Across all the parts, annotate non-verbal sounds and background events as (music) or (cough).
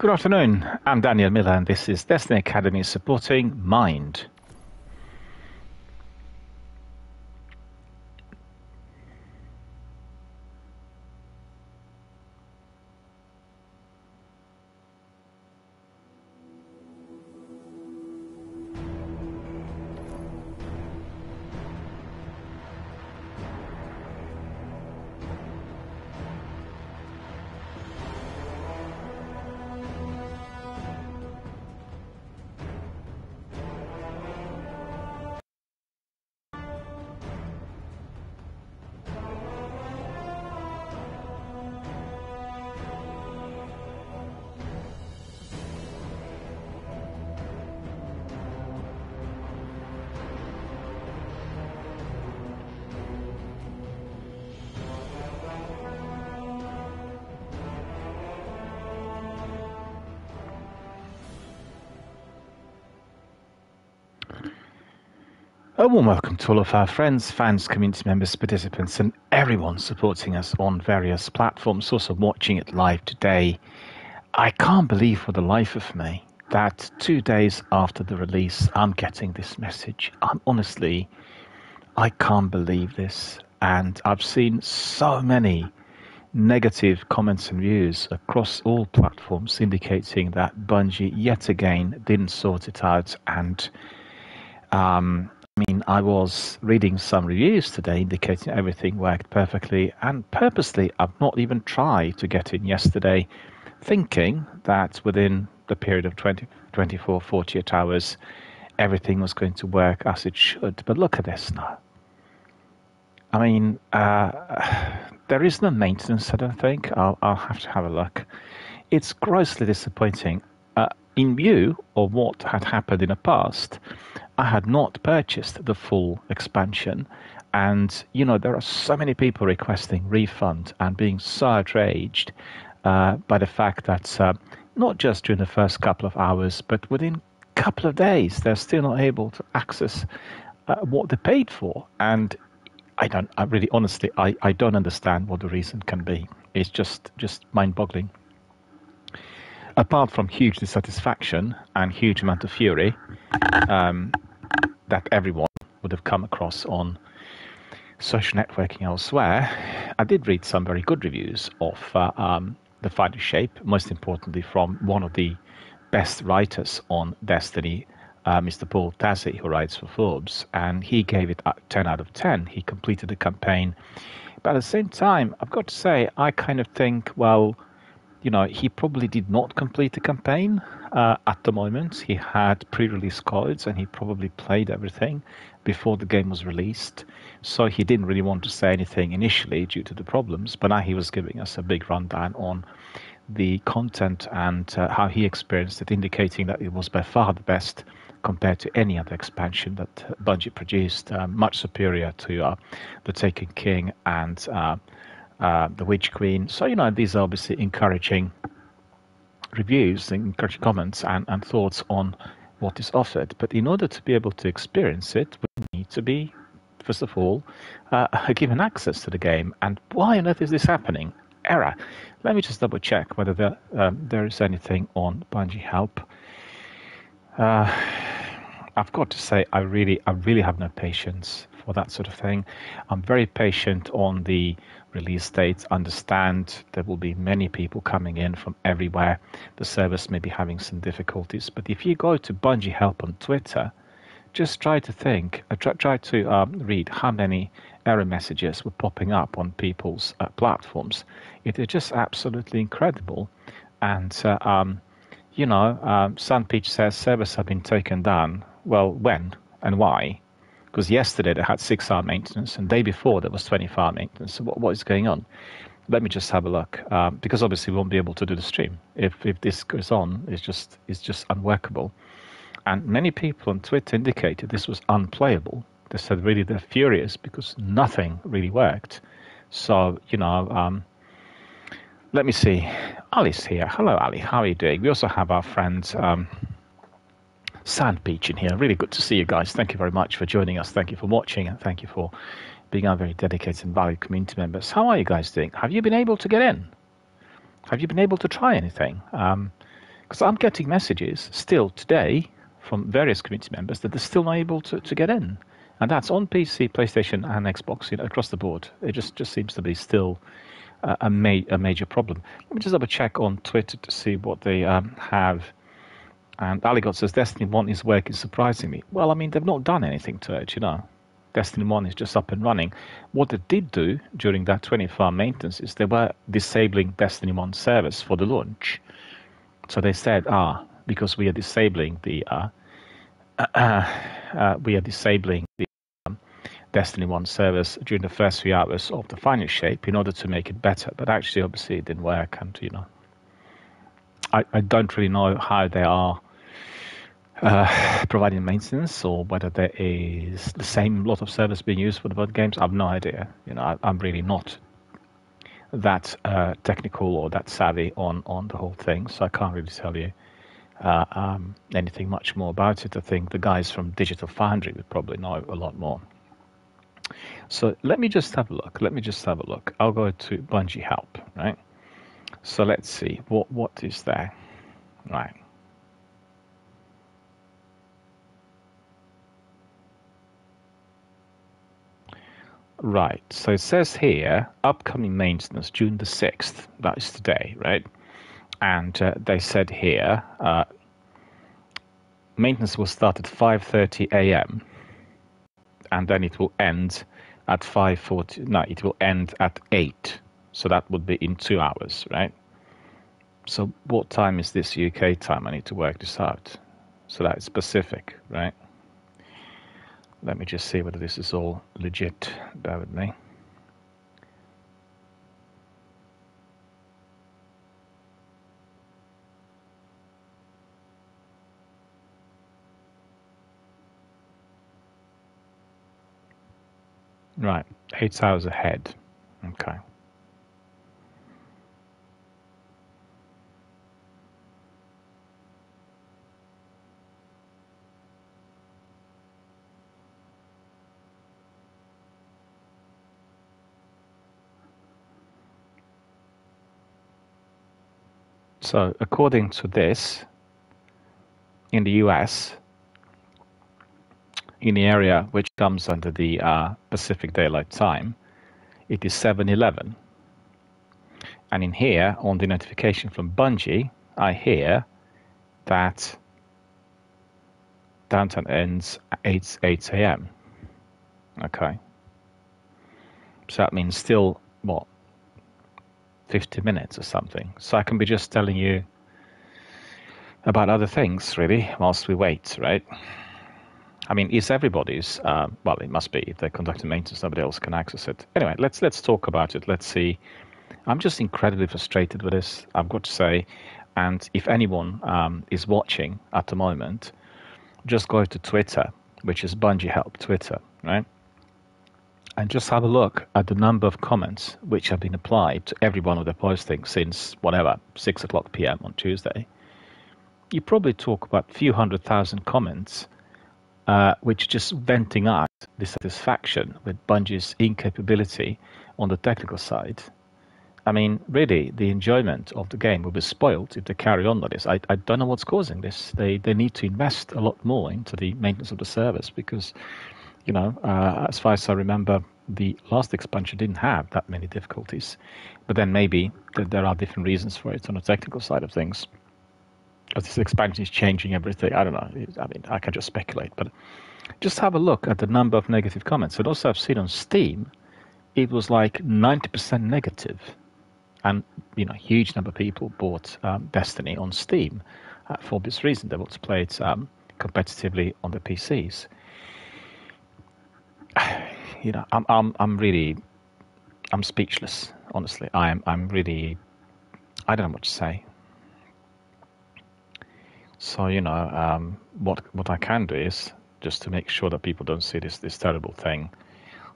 Good afternoon. I'm Daniel Miller, and this is Destiny Academy supporting Mind. A warm welcome to all of our friends, fans, community members, participants, and everyone supporting us on various platforms, also watching it live today. I can't believe for the life of me that two days after the release, I'm getting this message. I'm honestly, I can't believe this. And I've seen so many negative comments and views across all platforms indicating that Bungie yet again didn't sort it out and um, mean, I was reading some reviews today indicating everything worked perfectly, and purposely I've not even tried to get in yesterday, thinking that within the period of 20, 24, 48 hours, everything was going to work as it should. But look at this now. I mean, uh, (sighs) there is no maintenance, I don't think. I'll, I'll have to have a look. It's grossly disappointing. Uh, in view of what had happened in the past, I had not purchased the full expansion. And, you know, there are so many people requesting refund and being so outraged uh, by the fact that uh, not just during the first couple of hours, but within a couple of days, they're still not able to access uh, what they paid for. And I don't, I really, honestly, I, I don't understand what the reason can be. It's just, just mind boggling apart from huge dissatisfaction and huge amount of fury, um, that everyone would have come across on social networking elsewhere, I did read some very good reviews of uh, um, the Final Shape, most importantly from one of the best writers on Destiny, uh, Mr. Paul Tassi, who writes for Forbes, and he gave it 10 out of 10. He completed the campaign. But at the same time, I've got to say, I kind of think, well, you know, he probably did not complete the campaign uh, at the moment. He had pre-release codes and he probably played everything before the game was released. So he didn't really want to say anything initially due to the problems, but now he was giving us a big rundown on the content and uh, how he experienced it, indicating that it was by far the best compared to any other expansion that Bungie produced, uh, much superior to uh, the Taken King and uh, the Witch Queen. So, you know, these are obviously encouraging reviews, encouraging comments and, and thoughts on what is offered. But in order to be able to experience it, we need to be, first of all, uh, (laughs) given access to the game. And why on earth is this happening? Error. Let me just double check whether there, um, there is anything on Bungie Help. Uh, I've got to say, I really, I really have no patience for that sort of thing. I'm very patient on the release dates. Understand there will be many people coming in from everywhere. The service may be having some difficulties, but if you go to Bungie Help on Twitter, just try to think, uh, try, to um, read how many error messages were popping up on people's uh, platforms. It is just absolutely incredible. And, uh, um, you know, um, Sunpeach says servers have been taken down. Well, when and why? Because yesterday they had six hour maintenance and the day before there was 24 hour maintenance. So what, what is going on? Let me just have a look um, because obviously we won't be able to do the stream if if this goes on. It's just it's just unworkable. And many people on Twitter indicated this was unplayable. They said really they're furious because nothing really worked. So you know, um, let me see. Ali's here. Hello, Ali. How are you doing? We also have our friend. Um, Sand Beach in here. Really good to see you guys. Thank you very much for joining us. Thank you for watching, and thank you for being our very dedicated and valued community members. How are you guys doing? Have you been able to get in? Have you been able to try anything? Um, Because I'm getting messages still today from various community members that they're still not able to, to get in. And that's on PC, PlayStation, and Xbox you know, across the board. It just, just seems to be still a, ma- a major problem. Let me just have a check on Twitter to see what they um, have. And Aligot says Destiny 1 is working surprisingly. Well, I mean, they've not done anything to it, you know. Destiny 1 is just up and running. What they did do during that 24 hour maintenance is they were disabling Destiny 1 service for the launch. So they said, ah, because we are disabling the uh, uh, (clears throat) uh, we are disabling the um, Destiny 1 service during the first few hours of the final shape in order to make it better. But actually, obviously, it didn't work. And, you know, I, I don't really know how they are uh, providing maintenance or whether there is the same lot of service being used for the board games. I have no idea. You know, I, am really not that uh, technical or that savvy on, on the whole thing, so I can't really tell you uh, um, anything much more about it. I think the guys from Digital Foundry would probably know a lot more. So let me just have a look. Let me just have a look. I'll go to Bungie Help, right? So let's see what what is there, right? Right. So it says here upcoming maintenance June the sixth. That is today, right? and uh, they said here uh, maintenance will start at 5:30 a.m. and then it will end at 5:40. No, it will end at eight. So that would be in two hours, right? So what time is this UK time? I need to work this out. So that is specific, right? Let me just see whether this is all legit. Bear with me. Right, eight hours ahead. Okay. So, according to this, in the US, in the area which comes under the uh, Pacific Daylight Time, it is 7:11. And in here, on the notification from Bungie, I hear that downtown ends at 8, 8 a.m. Okay. So that means still, what, 50 minutes or something. So I can be just telling you about other things, really, whilst we wait, right? I mean, is everybody's. Uh, well, it must be. If they're conducting maintenance, nobody else can access it. Anyway, let's let's talk about it. Let's see. I'm just incredibly frustrated with this. I've got to say, and if anyone um, is watching at the moment, just go to Twitter, which is Bungie Help Twitter, right? And just have a look at the number of comments which have been applied to every one of the postings since whatever six o'clock p.m. on Tuesday. You probably talk about a few hundred thousand comments uh, which just venting out dissatisfaction with Bungie's incapability on the technical side. I mean, really, the enjoyment of the game will be spoiled if they carry on like this. I, I don't know what's causing this. They they need to invest a lot more into the maintenance of the service because, you know, uh, as far as I remember, the last expansion didn't have that many difficulties. But then maybe th- there are different reasons for it on the technical side of things as this expansion is changing everything. I don't know. I mean, I can just speculate, but just have a look at the number of negative comments. And also, I've seen on Steam, it was like 90% negative. And, you know, huge number of people bought um, Destiny on Steam uh, for this reason. They want to play it um, competitively on the PCs. (sighs) You know, I'm, I'm, I'm really, I'm speechless, honestly. I'm, I'm really, I don't know what to say. So you know, um, what what I can do is just to make sure that people don't see this this terrible thing,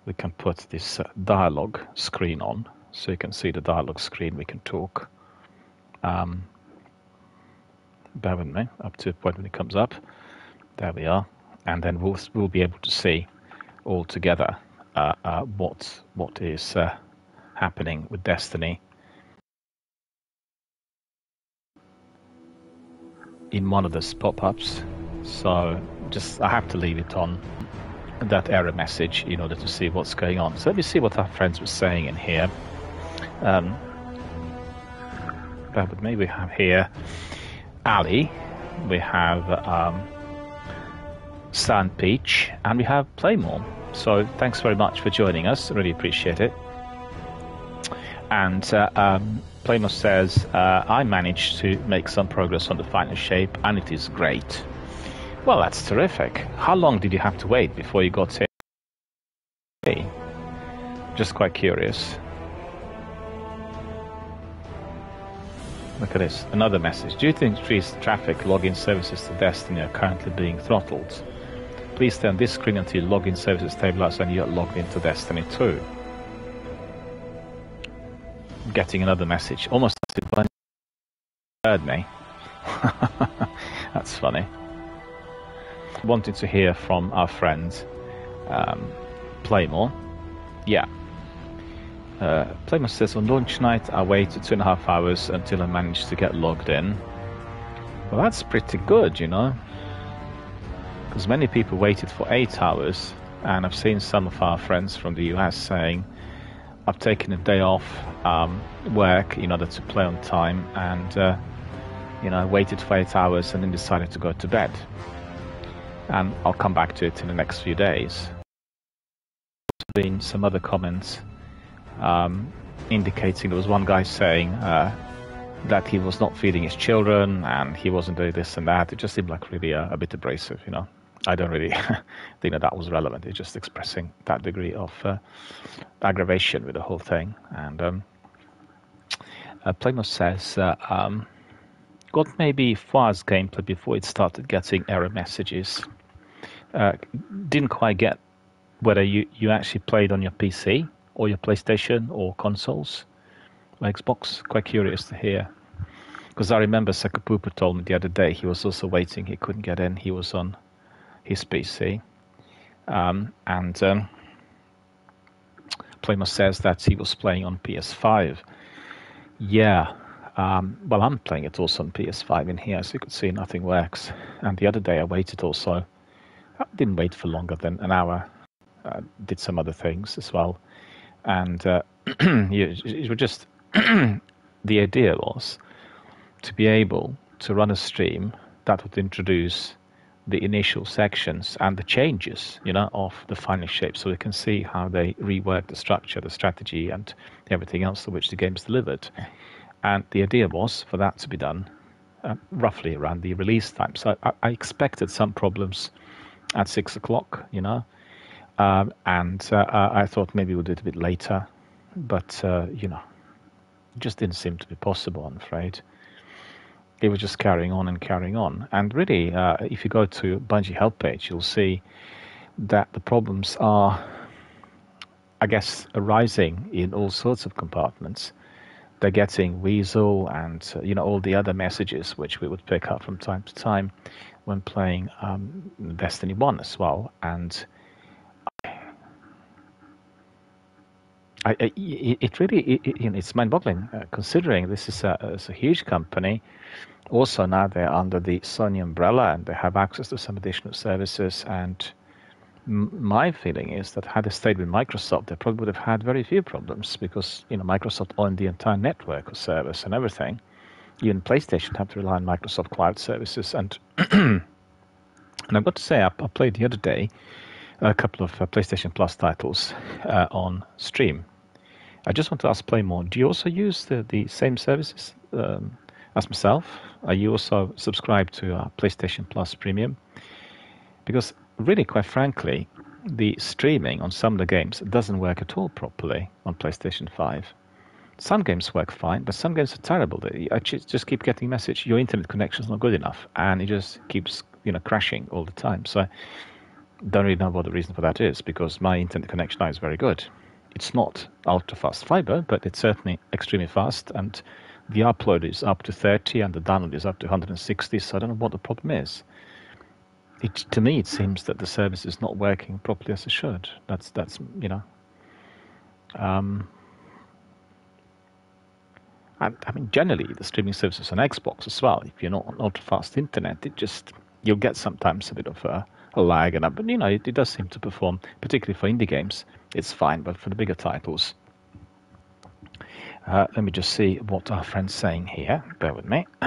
we can put this uh, dialogue screen on, so you can see the dialogue screen. We can talk. Um, bear with me up to the point when it comes up. There we are, and then we'll we'll be able to see all together uh, uh, what what is uh, happening with Destiny in one of those pop-ups. So just I have to leave it on that error message in order to see what's going on. So let me see what our friends were saying in here. Um, but maybe we have here Ali, we have um, Sand Peach, and we have Playmore. So thanks very much for joining us. Really appreciate it. And uh, um, Playmore says, uh, I managed to make some progress on the final shape, and it is great. Well, that's terrific. How long did you have to wait before you got here? Just quite curious. Look at this. Another message. Do you think increased traffic login services to Destiny are currently being throttled? Please turn this screen until your login services stabilize and you're logged into Destiny 2. Getting another message. Almost as heard me. (laughs) That's funny. Wanted to hear from our friend um, Playmore. Yeah, uh, Playmore says on launch night I waited two and a half hours until I managed to get logged in. Well, that's pretty good, you know. Because many people waited for eight hours, and I've seen some of our friends from the US saying, I've taken a day off um, work in order to play on time, and uh, you know, I waited for eight hours and then decided to go to bed. And I'll come back to it in the next few days. There's been some other comments um, indicating there was one guy saying uh, that he was not feeding his children and he wasn't doing this and that. It just seemed like really a, a bit abrasive, you know. I don't really (laughs) think that that was relevant. It's just expressing that degree of uh, aggravation with the whole thing. And um, uh, Playmos says, uh, um, got maybe Faz gameplay before it started getting error messages. Uh, didn't quite get whether you, you actually played on your PC or your PlayStation or consoles or Xbox? Quite curious to hear. Because I remember Sakapupa told me the other day he was also waiting. He couldn't get in. He was on his PC. Um, and um, says that he was playing on PS5. Yeah. Um, well, I'm playing it also on PS5 in here, so you can see nothing works. And the other day I waited also. I didn't wait for longer than an hour. Uh, did some other things as well and uh, (clears throat) it was just (clears throat) the idea was to be able to run a stream that would introduce the initial sections and the changes, you know, of the final shape, so we can see how they rework the structure, the strategy, and everything else to which the game is delivered. And the idea was for that to be done uh, roughly around the release time. So I, I expected some problems at six o'clock, you know, um, and uh, I thought maybe we'll do it a bit later, but uh, you know, just didn't seem to be possible. I'm afraid it was just carrying on and carrying on. And really, uh, if you go to Bungie help page, you'll see that the problems are, I guess, arising in all sorts of compartments. They're getting Weasel and uh, you know all the other messages which we would pick up from time to time when playing um, Destiny One as well, and I, I, it really it, it's mind-boggling uh, considering this is a, a huge company. Also now they're under the Sony umbrella and they have access to some additional services. And my feeling is that had they stayed with Microsoft, they probably would have had very few problems because you know Microsoft owned the entire network of service and everything. Even PlayStation had to rely on Microsoft Cloud services. And (clears throat) and I've got to say, I, I played the other day a couple of uh, PlayStation Plus titles uh, on stream I just want to ask Playmore, do you also use the, the same services um, as myself? Are you also subscribed to uh, PlayStation Plus Premium? Because really, quite frankly, the streaming on some of the games doesn't work at all properly on PlayStation 5. Some games work fine, but some games are terrible. I just keep getting message your internet connection is not good enough, and it just keeps you know crashing all the time. So I don't really know what the reason for that is because my internet connection now is very good. It's not ultra fast fiber, but it's certainly extremely fast. And the upload is up to 30 and the download is up to 160. So I don't know what the problem is. It, to me, it seems that the service is not working properly as it should. That's that's you know. Um, And I mean, generally, the streaming services on Xbox as well. If you're not on ultra fast internet, it just you'll get sometimes a bit of a, a lag, and but you know, it, it does seem to perform, particularly for indie games. It's fine, but for the bigger titles, uh, let me just see what our friend's saying here. Bear with me. (clears throat)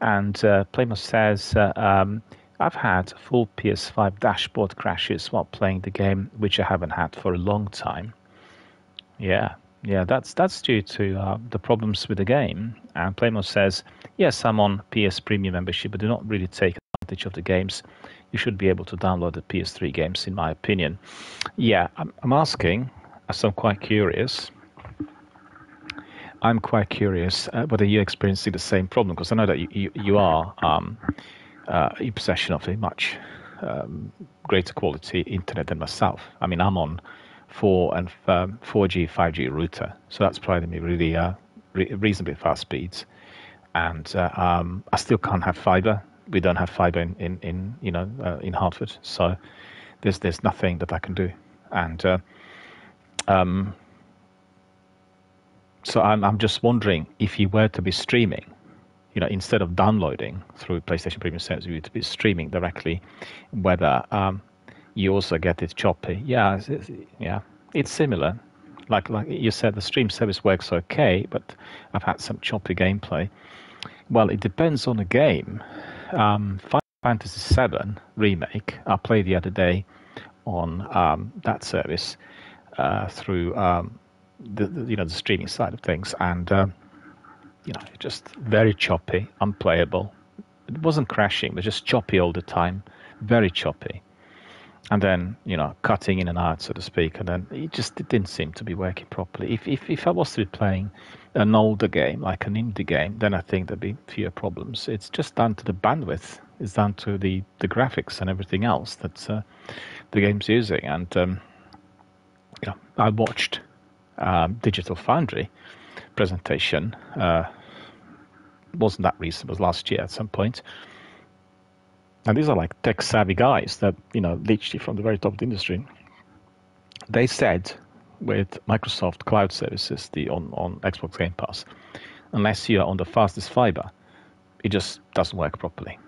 and uh, says, uh, um, I've had full PS5 dashboard crashes while playing the game, which I haven't had for a long time. Yeah, yeah, that's that's due to uh, the problems with the game. And Playmos says, yes, I'm on PS Premium membership, but do not really take advantage of the games you should be able to download the PS3 games, in my opinion. Yeah, I'm, I'm asking, as I'm quite curious. I'm quite curious uh, whether you're experiencing the same problem, because I know that you, you, you are um, uh, in possession of a much um, greater quality internet than myself. I mean, I'm on 4 and um, 4G, 5G router, so that's providing me really uh, re- reasonably fast speeds. And uh, um, I still can't have fiber we don't have fiber in, in, in you know uh, in Hartford, so there's there's nothing that I can do, and uh, um, so I'm I'm just wondering if you were to be streaming, you know, instead of downloading through PlayStation Premium Service, you to be streaming directly, whether um, you also get it choppy. Yeah, it's, it's, yeah, it's similar. Like like you said, the stream service works okay, but I've had some choppy gameplay. Well, it depends on the game um, Final Fantasy VII remake I played the other day on um, that service uh, through um, the, the, you know the streaming side of things, and uh, you know just very choppy, unplayable. It wasn't crashing, but just choppy all the time, very choppy. And then you know cutting in and out, so to speak, and then it just it didn't seem to be working properly. If if if I was to be playing an older game, like an indie game, then I think there'd be fewer problems. It's just down to the bandwidth. It's down to the, the graphics and everything else that uh, the game's using. And um, you know, I watched um, Digital Foundry presentation. Uh, wasn't that recent? It was last year at some point. And these are like tech savvy guys that you know, literally from the very top of the industry. They said with Microsoft Cloud Services, the on, on Xbox Game Pass, unless you are on the fastest fiber, it just doesn't work properly.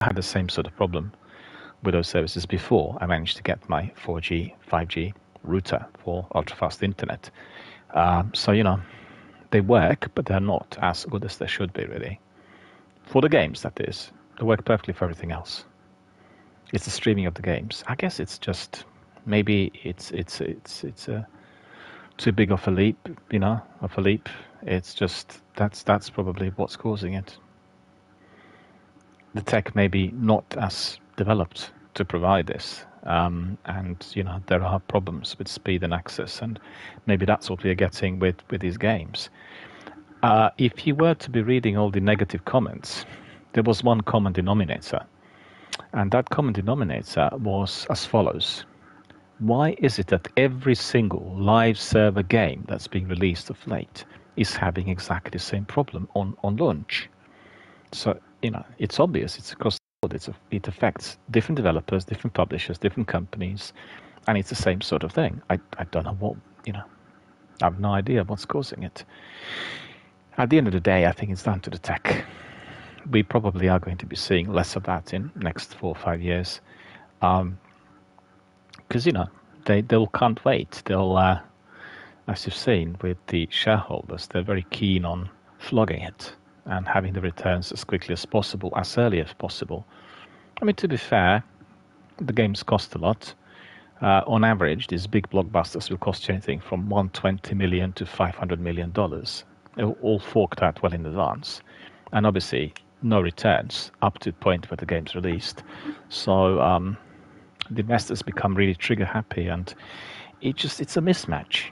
I had the same sort of problem with those services before. I managed to get my 4G, 5G router for ultra fast internet. Um, so, you know, they work, but they're not as good as they should be, really. For the games, that is. They work perfectly for everything else. It's the streaming of the games. I guess it's just maybe it's it's it's it's a too big of a leap, you know, of a leap. It's just that's that's probably what's causing it. The tech may be not as developed to provide this, um, and you know there are problems with speed and access, and maybe that's what we are getting with with these games. Uh, if you were to be reading all the negative comments, there was one common denominator, and that common denominator was as follows why is it that every single live server game that's being released of late is having exactly the same problem on, on launch? So, you know, it's obvious, it's across the board, it's a, it affects different developers, different publishers, different companies, and it's the same sort of thing. I, I don't know what, you know, I have no idea what's causing it. At the end of the day, I think it's down to the tech. We probably are going to be seeing less of that in next four or five years. Um, because you know they they can't wait. They'll, uh, as you've seen with the shareholders, they're very keen on flogging it and having the returns as quickly as possible, as early as possible. I mean, to be fair, the games cost a lot. Uh, on average, these big blockbusters will cost you anything from 120 million to 500 million dollars, all forked out well in advance, and obviously no returns up to the point where the game's released. So um, the investors become really trigger happy and it just it's a mismatch.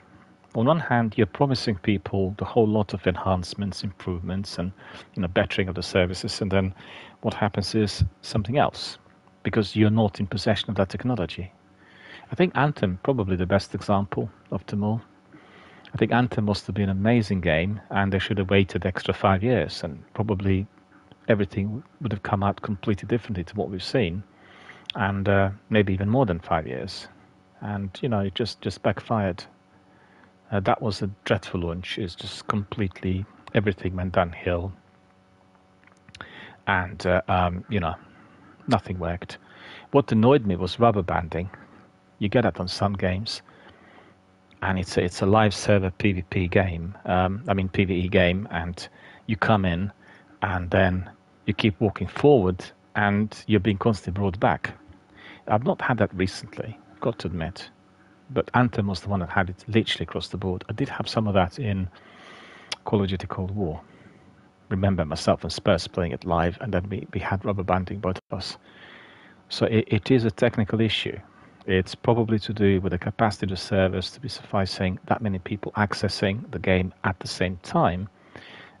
On one hand you're promising people the whole lot of enhancements improvements and you know bettering of the services and then what happens is something else because you're not in possession of that technology. I think anthem probably the best example of them all. I think anthem must have been an amazing game and they should have waited extra five years and probably everything would have come out completely differently to what we've seen and uh, maybe even more than five years. and you know it just just backfired. Uh, that was a dreadful launch. It's just completely everything went downhill, and uh, um, you know nothing worked. What annoyed me was rubber banding. You get that on some games, and it's a, it's a live server PvP game. Um, I mean PvE game, and you come in, and then you keep walking forward, and you're being constantly brought back. I've not had that recently, got to admit, but Anthem was the one that had it literally across the board. I did have some of that in Call of Duty Cold War. Remember myself and Spurs playing it live, and then we, we had rubber banding both of us. So it, it is a technical issue. It's probably to do with the capacity of the servers to be sufficing that many people accessing the game at the same time.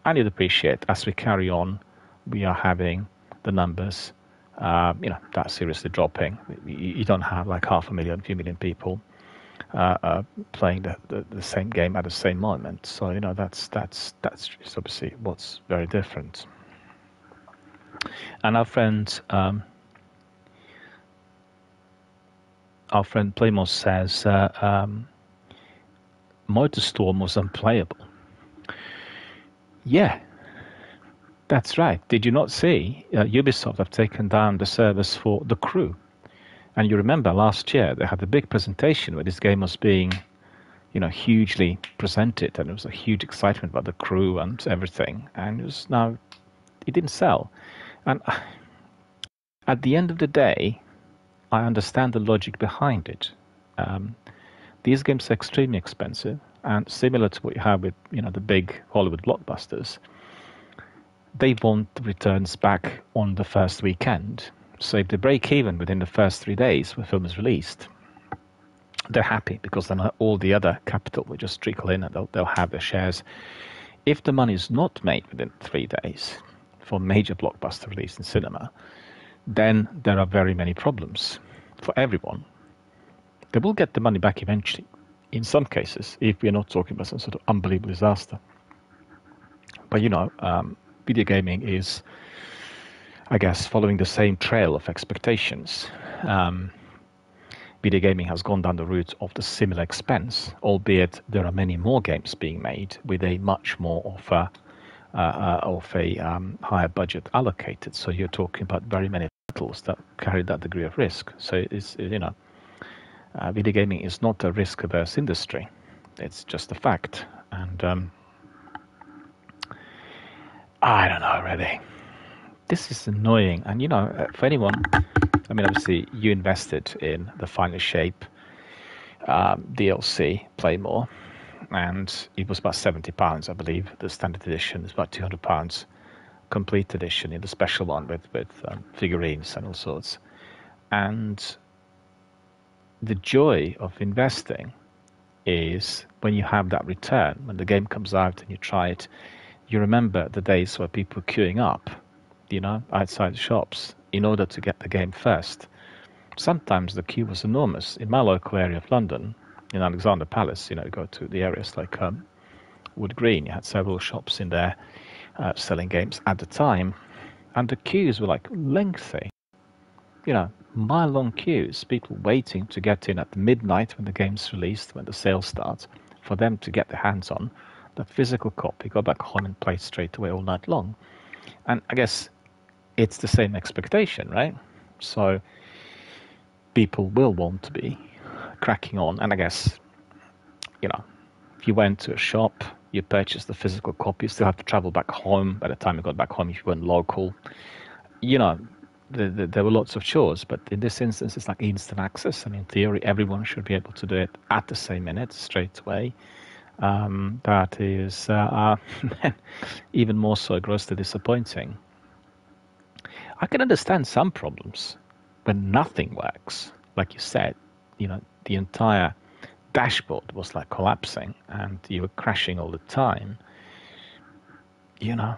And you'd appreciate as we carry on, we are having the numbers, uh, you know, that seriously dropping. You, don't have like half a million, few million people uh, uh, playing the, the, the, same game at the same moment. So you know, that's that's that's obviously what's very different. And our friend. Um, our friend Playmos says uh, um, Motorstorm was unplayable. Yeah, that's right. Did you not see uh, Ubisoft have taken down the service for The Crew? And you remember last year they had a big presentation where this game was being, you know, hugely presented, and there was a huge excitement about the crew and everything. And it was now, it didn't sell. And (sighs) at the end of the day, I understand the logic behind it. Um, these games are extremely expensive, and similar to what you have with you know the big Hollywood blockbusters, they want returns back on the first weekend. So if they break even within the first three days when the film is released, they're happy because then all the other capital will just trickle in and they'll, they'll have their shares. If the money is not made within three days for major blockbuster release in cinema, then there are very many problems for everyone. They will get the money back eventually, in some cases, if we're not talking about some sort of unbelievable disaster. But you know, um, video gaming is, I guess, following the same trail of expectations. Um, video gaming has gone down the route of the similar expense, albeit there are many more games being made with a much more of a, uh, uh, of a um, higher budget allocated. So you're talking about very many titles that carry that degree of risk. So it's you know, uh, video gaming is not a risk-averse industry. It's just a fact, and um, I don't know really. This is annoying, and you know, uh, for anyone, I mean, obviously, you invested in the Final Shape um, DLC, Play More, and it was about seventy pounds, I believe. The standard edition is about two hundred pounds complete edition in the special one with with um, figurines and all sorts. And the joy of investing is when you have that return when the game comes out and you try it. You remember the days where people queuing up, you know, outside shops in order to get the game first. Sometimes the queue was enormous. In my local area of London, in Alexandra Palace, you know, go to the areas like um, Wood Green, you had several shops in there uh, selling games at the time, and the queues were like lengthy. You know, mile long queues, people waiting to get in at midnight when the game's released, when the sale starts, for them to get their hands on the physical copy, go back home and play straight away all night long. And I guess it's the same expectation, right? So people will want to be cracking on, and I guess, you know, if you went to a shop you purchased the physical copy, you still have to travel back home by the time you got back home if you weren't local. You know, the, the, there were lots of chores, but in this instance, it's like instant access, and in theory, everyone should be able to do it at the same minute, straight away. Um, that is uh, (laughs) even more so grossly disappointing. I can understand some problems when nothing works, like you said. You know, the entire dashboard was like collapsing and you were crashing all the time, you know.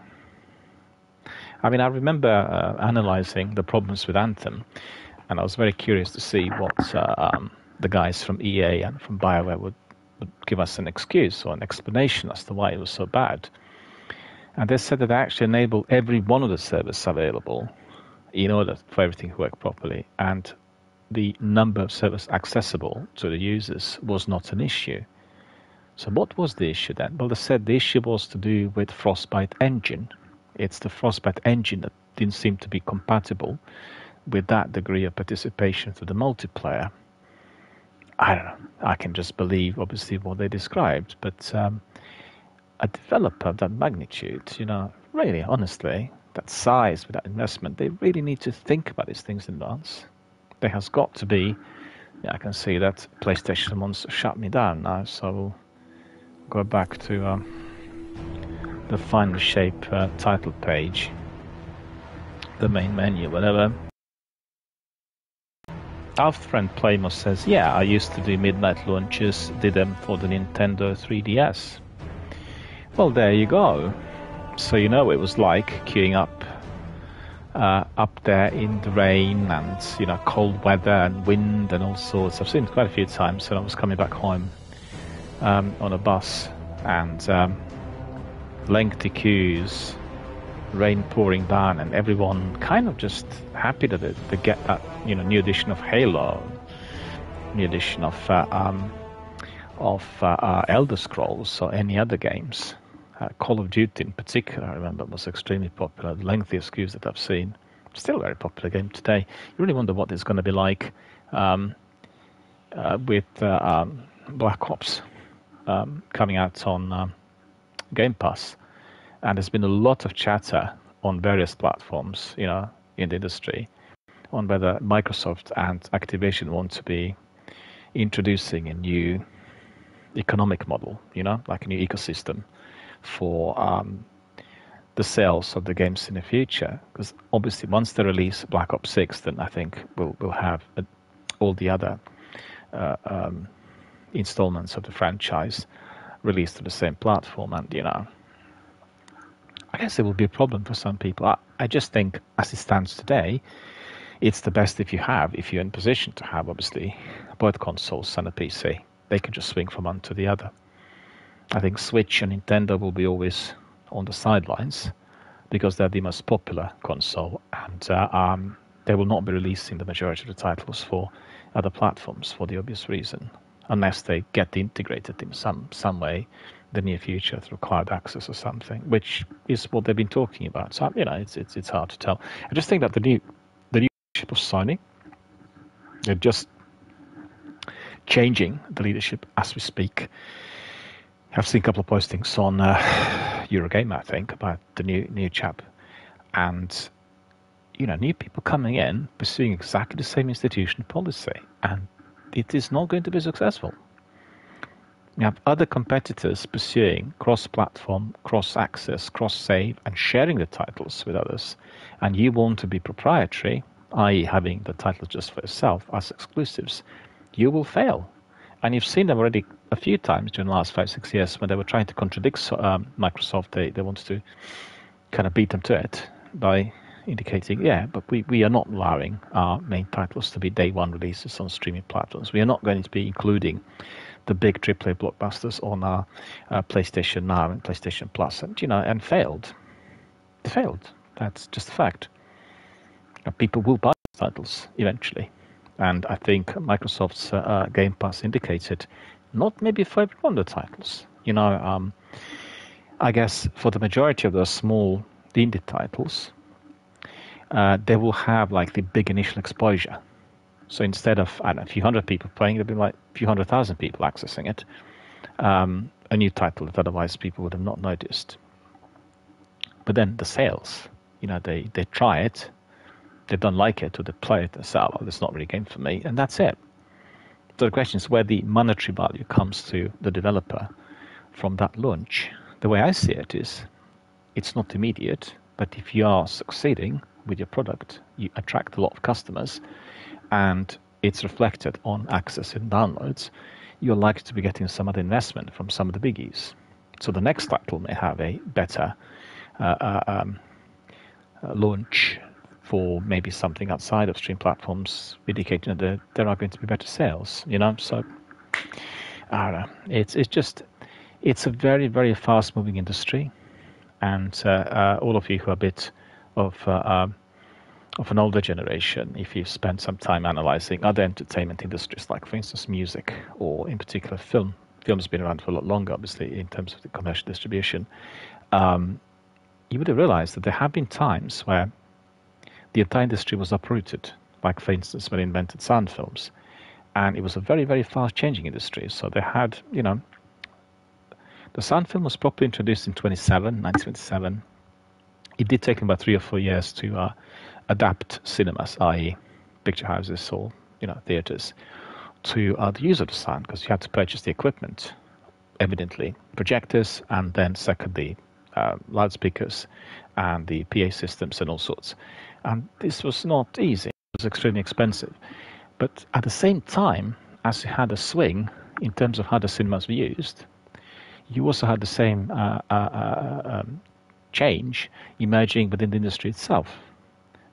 I mean, I remember uh, analyzing the problems with Anthem, and I was very curious to see what uh, um, the guys from EA and from BioWare would, would give us an excuse or an explanation as to why it was so bad. And they said that they actually enabled every one of the servers available in order for everything to work properly. And the number of servers accessible to the users was not an issue. So what was the issue then? Well, they said the issue was to do with Frostbite engine. It's the Frostbite engine that didn't seem to be compatible with that degree of participation to the multiplayer. I don't know. I can just believe, obviously, what they described. But um, a developer of that magnitude, you know, really, honestly, that size, with that investment, they really need to think about these things in advance. There has got to be. Yeah, I can see that PlayStation wants to shut me down now, so we'll go back to um, the final shape uh, title page, the main menu, whatever. Our friend Playmos says, Yeah, I used to do midnight launches, did them for the Nintendo 3DS. Well, there you go. So you know what it was like queuing up uh, up there in the rain and you know cold weather and wind and all sorts. I've seen it quite a few times when I was coming back home um, on a bus and um, lengthy queues rain pouring down and everyone kind of just happy that they get that you know new edition of Halo, new edition of uh, um, of uh, uh, Elder Scrolls or any other games. Uh, Call of Duty in particular, I remember, was extremely popular. The lengthiest queues that I've seen. Still a very popular game today. You really wonder what it's going to be like um, uh, with uh, um, Black Ops um, coming out on um, Game Pass and there's been a lot of chatter on various platforms, you know, in the industry, on whether Microsoft and Activision want to be introducing a new economic model, you know, like a new ecosystem for um, the sales of the games in the future. Because obviously, once they release Black Ops Six, then I think we'll we'll have a, all the other uh, um, installments of the franchise released to the same platform, and you know, I guess it will be a problem for some people. I, I just think, as it stands today, it's the best if you have, if you're in position to have, obviously, both consoles and a PC. They can just swing from one to the other. I think Switch and Nintendo will be always on the sidelines because they're the most popular console, and uh, um, they will not be releasing the majority of the titles for other platforms for the obvious reason, unless they get integrated in some some way the near future through cloud access or something, which is what they've been talking about. So you know, it's it's it's hard to tell. I just think that the new the new leadership of Sony, they're just changing the leadership as we speak. I've seen a couple of postings on uh, Eurogamer, I think, about the new new chap, and you know, new people coming in pursuing exactly the same institution policy, and it is not going to be successful. You have other competitors pursuing cross-platform, cross-access, cross-save, and sharing the titles with others, and you want to be proprietary, i.e., having the title just for yourself as exclusives, you will fail. And you've seen them already a few times during the last five, six years when they were trying to contradict um, Microsoft. They, they wanted to kind of beat them to it by indicating, yeah, but we, we are not allowing our main titles to be day one releases on streaming platforms. We are not going to be including the big AAA blockbusters on uh, PlayStation Now and PlayStation Plus, and you know, and failed. It failed. That's just a fact. people will buy titles eventually, and I think Microsoft's uh, uh, Game Pass indicated not maybe for every one of the titles. You know, um, I guess for the majority of the small indie titles, uh, they will have like the big initial exposure so instead of know, a few hundred people playing, there'd be like a few hundred thousand people accessing it. Um, a new title that otherwise people would have not noticed. But then the sales, you know, they, they try it, they don't like it, or they play it and say, oh, well, it's not really a game for me, and that's it. So the question is where the monetary value comes to the developer from that launch. The way I see it is it's not immediate, but if you are succeeding with your product, you attract a lot of customers and it's reflected on access and downloads, you're likely to be getting some other investment from some of the biggies. So the next title may have a better uh, uh, um, uh, launch for maybe something outside of stream platforms, indicating that there are going to be better sales. You know, so I don't know. It's it's just it's a very very fast moving industry, and uh, uh, all of you who are a bit of um, of an older generation, if you spend some time analyzing other entertainment industries, like, for instance, music, or in particular film, film's been around for a lot longer, obviously, in terms of the commercial distribution, um, you would have realized that there have been times where the entire industry was uprooted, like, for instance, when they invented sound films. And it was a very, very fast changing industry. So they had, you know, the sound film was properly introduced in 27, 1927. It did take them about three or four years to uh, adapt cinemas, i.e., picture houses or you know theaters, to uh, the use of the sound because you had to purchase the equipment, evidently projectors, and then secondly uh, loudspeakers and the PA systems and all sorts. And this was not easy; it was extremely expensive. But at the same time, as you had a swing in terms of how the cinemas were used, you also had the same uh, uh, uh um, change emerging within the industry itself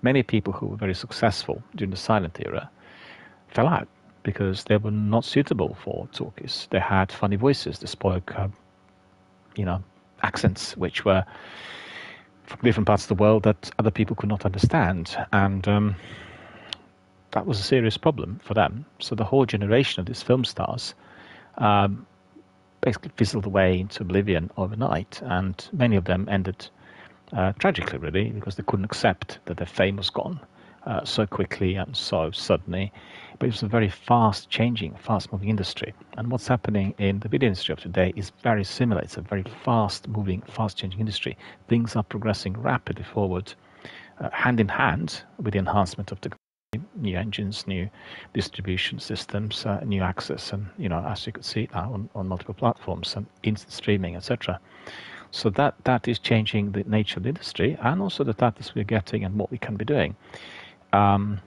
many people who were very successful during the silent era fell out because they were not suitable for talkies. They had funny voices. They spoke, uh, you know, accents which were from different parts of the world that other people could not understand, and um, that was a serious problem for them. So the whole generation of these film stars um, basically fizzled away into oblivion overnight, and many of them ended uh, tragically, really, because they couldn't accept that their fame was gone uh, so quickly and so suddenly. But it was a very fast changing, fast moving industry. And what's happening in the video industry of today is very similar. It's a very fast moving, fast changing industry. Things are progressing rapidly forward, uh, hand in hand with the enhancement of technology. New engines, new distribution systems, uh, new access, and you know, as you could see now on, on multiple platforms and instant streaming, etc. So that that is changing the nature of the industry and also the status we're getting and what we can be doing. Um,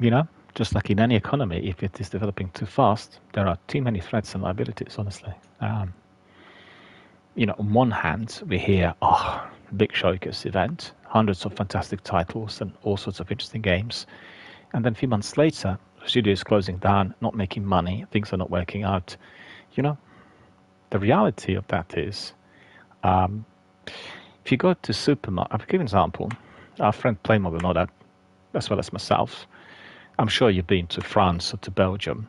you know, just like in any economy, if it is developing too fast, there are too many threats and liabilities. Honestly, um, you know, on one hand, we hear, oh, big showcase event, hundreds of fantastic titles and all sorts of interesting games, and then a few months later, the studio is closing down, not making money, things are not working out. You know, the reality of that is, um, if you go to supermarket, I'll give an example. Our friend Playmobil know that, as well as myself. I'm sure you've been to France or to Belgium.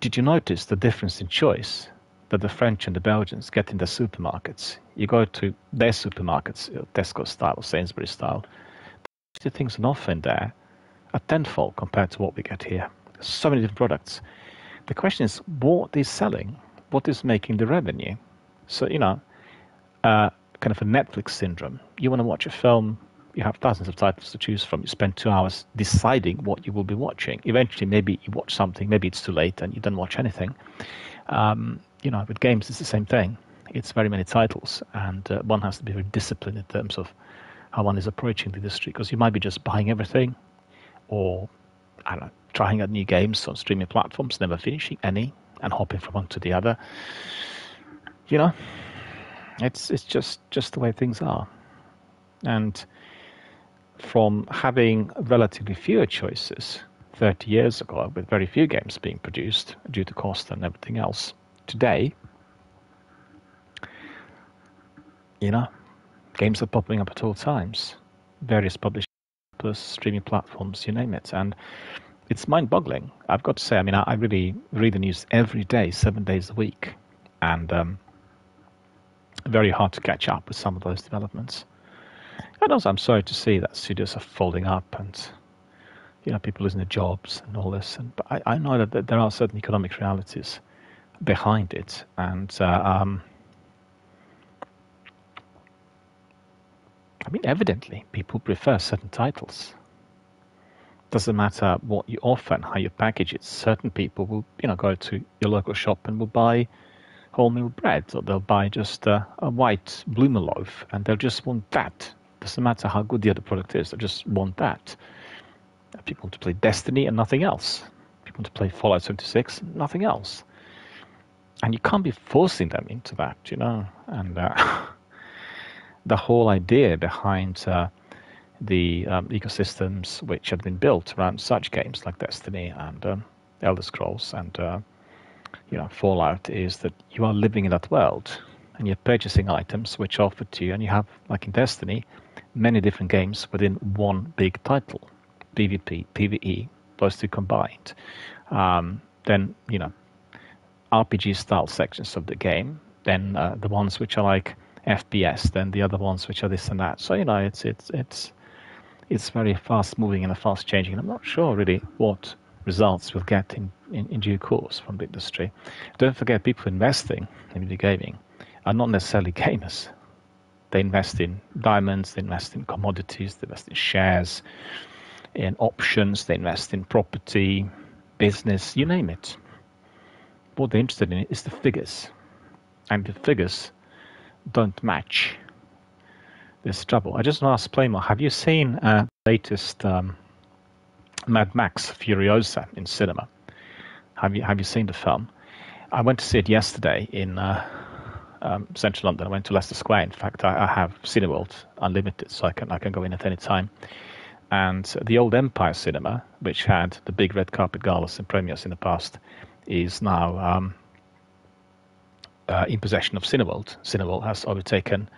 Did you notice the difference in choice that the French and the Belgians get in their supermarkets? You go to their supermarkets, Tesco style or Sainsbury style, the things on offer in there are tenfold compared to what we get here. So many different products. The question is, what is selling? What is making the revenue? So, you know, uh, kind of a Netflix syndrome. You want to watch a film, you have thousands of titles to choose from. You spend two hours deciding what you will be watching. Eventually, maybe you watch something, maybe it's too late and you don't watch anything. Um, you know, with games, it's the same thing. It's very many titles, and uh, one has to be very disciplined in terms of how one is approaching the industry because you might be just buying everything or, I don't know, trying out new games on streaming platforms, never finishing any, and hopping from one to the other. You know, it's it's just just the way things are, and from having relatively fewer choices 30 years ago, with very few games being produced due to cost and everything else, today, you know, games are popping up at all times, various publishers, streaming platforms, you name it, and it's mind-boggling. I've got to say, I mean, I, I really read the news every day, seven days a week, and um, very hard to catch up with some of those developments. And also, I'm sorry to see that studios are folding up and you know people losing their jobs and all this. And but I, I know that, that there are certain economic realities behind it, and uh, um, I mean, evidently, people prefer certain titles doesn't matter what you offer and how you package it. Certain people will, you know, go to your local shop and will buy wholemeal bread, or they'll buy just a, a white bloomer loaf, and they'll just want that. Doesn't matter how good the other product is; they just want that. People want to play Destiny and nothing else. People want to play Fallout 76, and nothing else. And you can't be forcing them into that, you know. And uh, (laughs) the whole idea behind uh, the um, ecosystems which had been built around such games like Destiny and um, Elder Scrolls and uh, you know Fallout is that you are living in that world and you're purchasing items which are offered to you, and you have like in Destiny many different games within one big title, PvP, PvE, those two combined. Um, then you know, RPG style sections of the game. Then uh, the ones which are like FPS. Then the other ones which are this and that. So you know, it's it's it's it's very fast moving and fast changing. And I'm not sure really what results we'll get in, in, in due course from the industry. Don't forget, people investing in video gaming are not necessarily (laughs) gamers. They invest in diamonds, they invest in commodities, they invest in shares, in options, they invest in property, business, you name it. What they're interested in is the figures. And the figures don't match this trouble. I just want to ask Playmore, have you seen uh, the latest um, Mad Max Furiosa in cinema? Have you have you seen the film? I went to see it yesterday in uh, um, central London. I went to Leicester Square. In fact, I, I have Cineworld Unlimited, so I can I can go in at any time. And the old Empire Cinema, which had the big red carpet galas and premieres in the past, is now um, uh, in possession of Cineworld. Cineworld has overtaken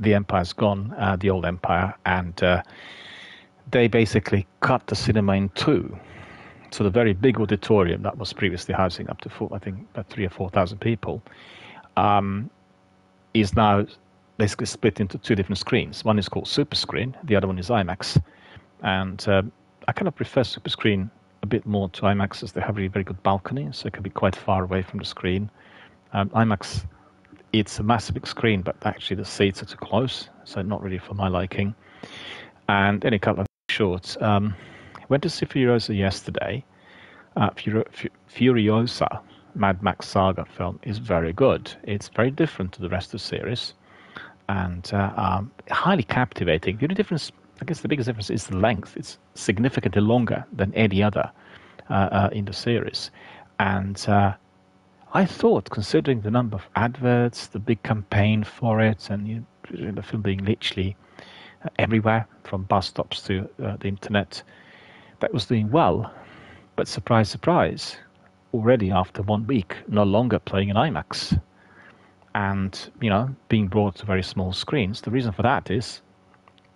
the Empire's gone, uh, the old Empire, and uh, they basically cut the cinema in two. So the very big auditorium that was previously housing up to four, I think about three or four thousand people, um, is now basically split into two different screens. One is called Super Screen, the other one is IMAX. And uh, I kind of prefer Super Screen a bit more to IMAX as they have really very good balcony, so it can be quite far away from the screen. Um, IMAX, it's a massive screen, but actually the seats are too close, so not really for my liking. And any couple of shorts. Um, went to see Furiosa yesterday. Uh, Furiosa Mad Max Saga film is very good. It's very different to the rest of the series and uh, um, highly captivating. The only difference, I guess the biggest difference is the length. It's significantly longer than any other uh, uh, in the series. And uh, I thought, considering the number of adverts, the big campaign for it, and you know, the film being literally uh, everywhere from bus stops to uh, the internet, that was doing well. But surprise, surprise, already after one week no longer playing in IMAX and you know being brought to very small screens. The reason for that is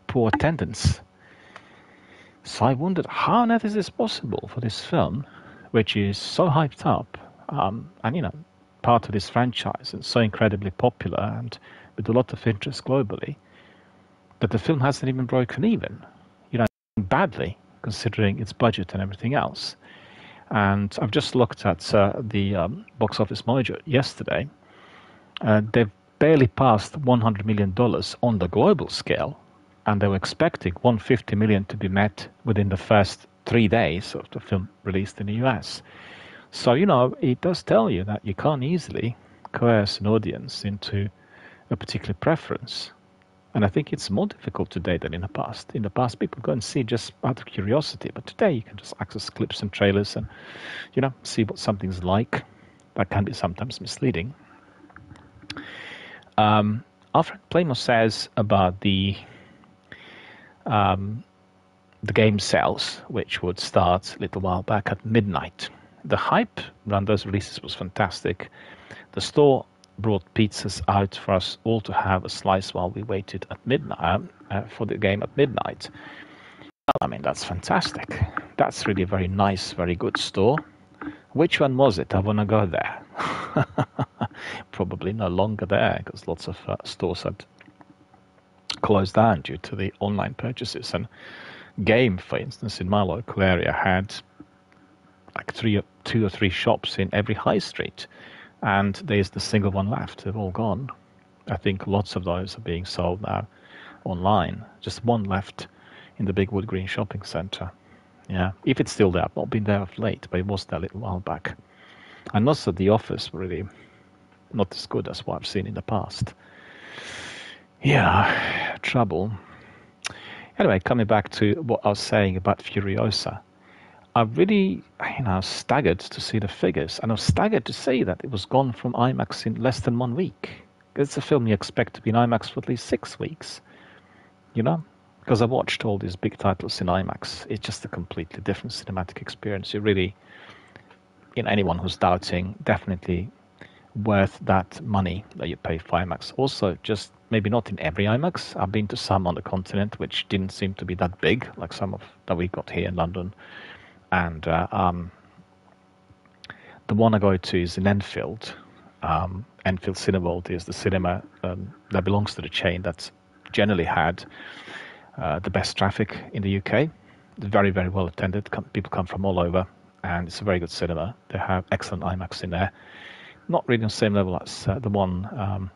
poor attendance. So I wondered how on earth is this possible for this film, which is so hyped up, um, and you know part of this franchise and so incredibly popular and with a lot of interest globally, that the film hasn't even broken even. You know, badly considering its budget and everything else. And I've just looked at uh, the um, box office mojo yesterday. Uh, they've barely passed 100 million dollars on the global scale, and they were expecting 150 million to be met within the first three days of the film released in the US. So you know it does tell you that you can't easily coerce an audience into a particular preference. And I think it's more difficult today than in the past. In the past, people go and see just out of curiosity, but today you can just access clips and trailers and, you know, see what something's like. That can be sometimes misleading. Um, Alfred Playmore says about the um, the game sales, which would start a little while back at midnight. The hype around those releases was fantastic. The store brought pizzas out for us all to have a slice while we waited at midnight uh, for the game at midnight. I mean, that's fantastic. That's really a very nice, very good store. Which one was it? I want to go there. (laughs) Probably no longer there because lots of uh, stores had closed down due to the online purchases. And Game, for instance, in my local area had like three, two or three shops in every high street and there's the single one left. They've all gone. I think lots of those are being sold now online. Just one left in the big Wood Green shopping centre. Yeah, if it's still there, I've not been there of late, but it was there a little while back. And also the office really not as good as what I've seen in the past. Yeah, trouble. Anyway, coming back to what I was saying about Furiosa. I really, you know, staggered to see the figures, and I was staggered to see that it was gone from IMAX in less than one week. It's a film you expect to be in IMAX for at least six weeks, you know, because I watched all these big titles in IMAX. It's just a completely different cinematic experience. You really, you know, anyone who's doubting, definitely worth that money that you pay for IMAX. Also, just maybe not in every IMAX. I've been to some on the continent which didn't seem to be that big, like some of that we got here in London. And uh, um, the one I go to is in Enfield. Um, Enfield Cineworld is the cinema um, that belongs to the chain that's generally had uh, the best traffic in the UK. Very, very well attended. people come from all over, and it's a very good cinema. They have excellent IMAX in there. Not really on the same level as uh, the one um,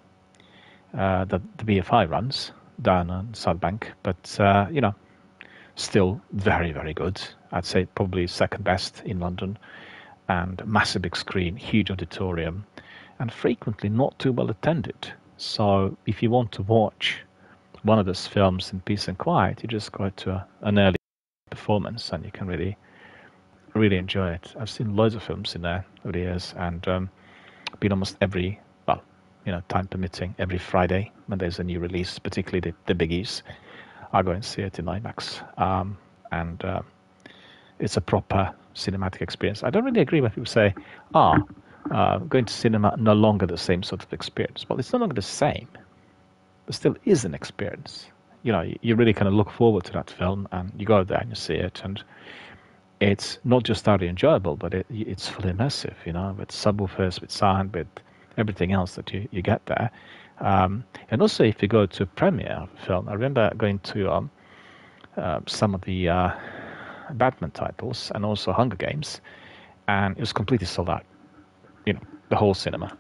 uh, that the BFI runs down on South Bank, but uh, you know, still very, very good. I'd say probably second best in London, and massive big screen, huge auditorium, and frequently not too well attended. So if you want to watch one of those films in peace and quiet, you just go to a, an early performance and you can really, really enjoy it. I've seen loads of films in there over the years and um, been almost every, well, you know, time permitting, every Friday when there's a new release, particularly the, the biggies. I go and see it in IMAX. Um, and uh, it's a proper cinematic experience. I don't really agree when people say, ah, uh, going to cinema no longer the same sort of experience. Well, it's no longer the same but still is an experience. You know, you really kind of look forward to that film, and you go there and you see it, and it's not just thoroughly enjoyable, but it, it's fully immersive. You know, with subwoofers, with sound, with everything else that you, you get there. Um, and also, if you go to a premiere film, I remember going to um, uh, some of the uh, Batman titles and also Hunger Games, and it was completely sold out. You know, the whole cinema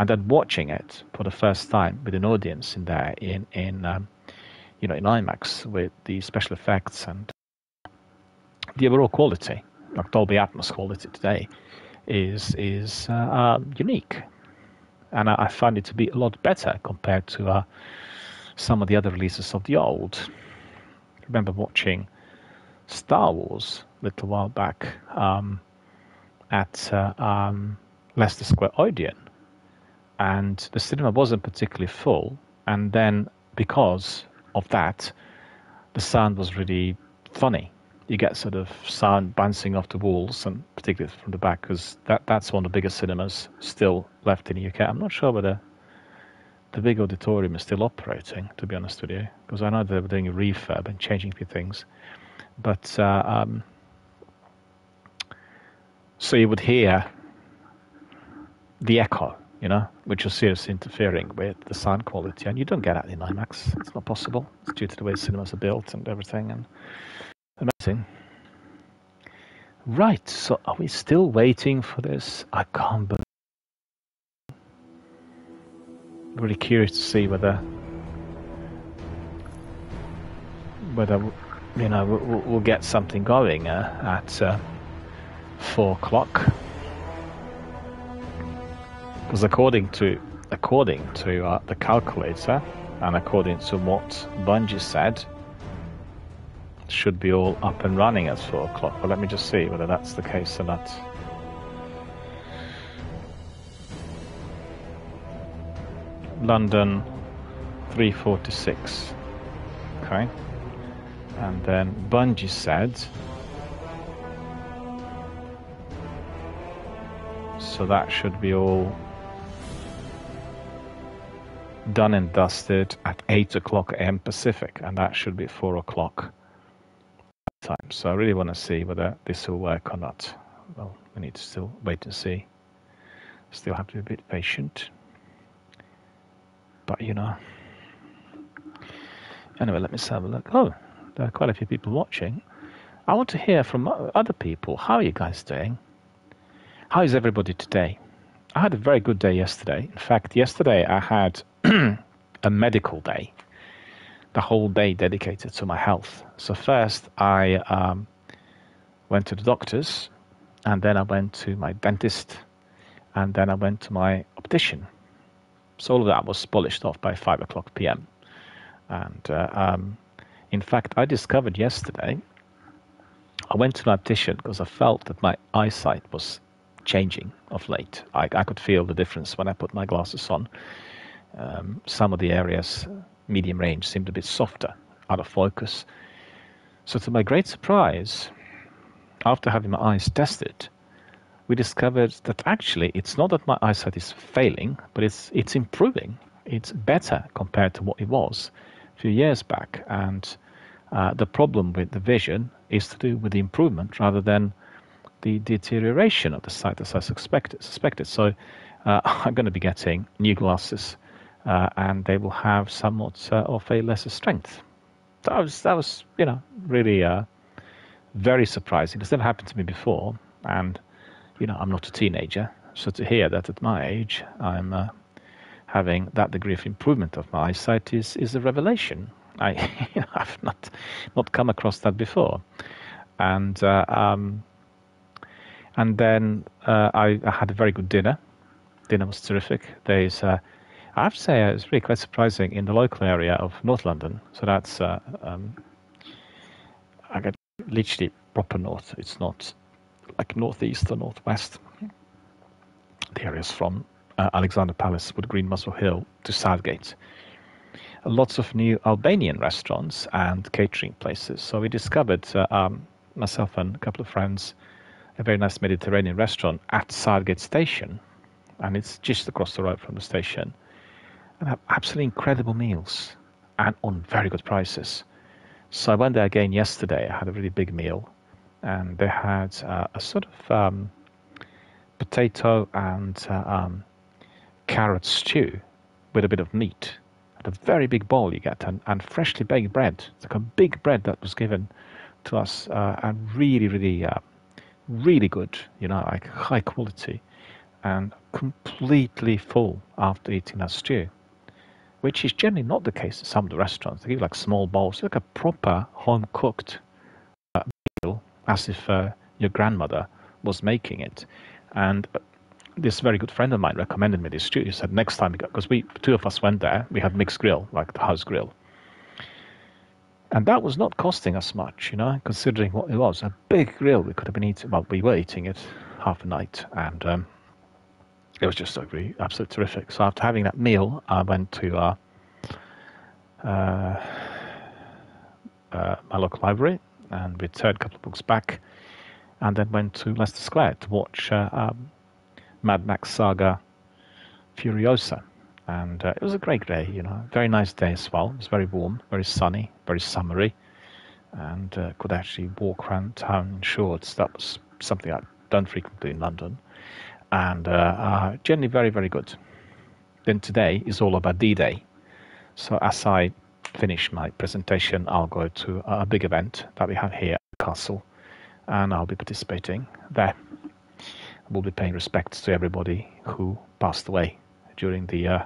and then watching it for the first time with an audience in there in in um, you know in IMAX with the special effects and the overall quality, like Dolby Atmos quality today, is is uh, uh, unique, and I, I, find it to be a lot better compared to uh, some of the other releases of the old. I remember watching Star Wars a little while back um, at uh, um, Leicester Square Odeon and the cinema wasn't particularly full. And then because of that, the sound was really funny. You get sort of sound bouncing off the walls, and particularly from the back, because that, that's one of the biggest cinemas still left in the UK. I'm not sure whether the big auditorium is still operating, to be honest with you, because I know they were doing a refurb and changing a few things. But uh, um, so you would hear the echo you know, which is seriously interfering with the sound quality. And you don't get that in IMAX. It's not possible. It's due to the way cinemas are built and everything. And amazing. Right. So are we still waiting for this? I can't believe. Really curious to see whether whether you know we'll, we'll get something going uh, at uh, four o'clock because according to according to uh, the calculator and according to what Bungie said, it should be all up and running at four o'clock. But let me just see whether that's the case or not. London, three forty-six. Okay, and then Bungie said. So that should be all done and dusted at 8 o'clock a.m. Pacific, and that should be 4 o'clock time. So I really want to see whether this will work or not. Well, we need to still wait and see. Still have to be a bit patient. But you know. Anyway, let me have a look. Oh, there are quite a few people watching. I want to hear from other people. How are you guys doing? How is everybody today? I had a very good day yesterday. In fact, yesterday I had (clears throat) a medical day, the whole day dedicated to my health. So first I um, went to the doctors, and then I went to my dentist, and then I went to my optician. So all of that was polished off by five o'clock p.m. And uh, um, in fact, I discovered yesterday. I went to my optician because I felt that my eyesight was changing of late. I, I could feel the difference when I put my glasses on um, some of the areas, medium range, seemed a bit softer, out of focus. So, to my great surprise, after having my eyes tested, we discovered that actually it's not that my eyesight is failing, but it's it's improving. it's better compared to what it was few years back. And uh, the problem with the vision is to do with the improvement rather than the deterioration of the sight as I suspected. suspected. So uh, (laughs) I'm going to be getting new glasses, uh, and they will have somewhat uh, of a lesser strength. That was that was you know really uh, very surprising. It's never happened to me before, and you know I'm not a teenager, so to hear that at my age I'm uh, having that degree of improvement of my eyesight is is a revelation. I (laughs) I've not not come across that before, and uh, um, and then uh, I, I, had a very good dinner. Dinner was terrific. There's, uh, I have to say, uh, it's really quite surprising in the local area of North London. So that's, uh, um, I get literally proper north. It's not like northeast or northwest. The areas from uh, Alexandra Palace Wood Green Muswell Hill to Southgate. Lots of new Albanian restaurants and catering places. So we discovered, uh, um, myself and a couple of friends, a very nice Mediterranean restaurant at Southgate Station, and it's just across the road from the station, and have absolutely incredible meals and on very good prices. So I went there again yesterday. I had a really big meal, and they had uh, a sort of um, potato and uh, um, carrot stew with a bit of meat. And a very big bowl you get, and, and freshly baked bread. It's like a big bread that was given to us, uh, and really, really uh, really good, you know, like high quality, and completely full after eating that stew, which is generally not the case at some of the restaurants. They give like small bowls, like a proper home cooked uh, meal, as if uh, your grandmother was making it. And this very good friend of mine recommended me this stew. He said next time, because we two of us went there, we had mixed grill, like the house grill and that was not costing us much, you know, considering what it was. A big grill we could have been eating, well, we were eating it half a night, and um, it was just so really absolutely terrific. So after having that meal, I went to uh, uh, uh, my local library and returned a couple of books back, and then went to Leicester Square to watch uh, um, Mad Max Saga Furiosa and uh, it was a great day. You know, very nice day as well. It was very warm, very sunny, very summery, and uh, could actually walk around town in shorts. That was something I don't frequently in London, and uh, uh, generally very very good. Then today is all about D-Day, so as I finish my presentation, I'll go to a big event that we have here at castle, and I'll be participating there. We'll be paying respects to everybody who passed away during the uh,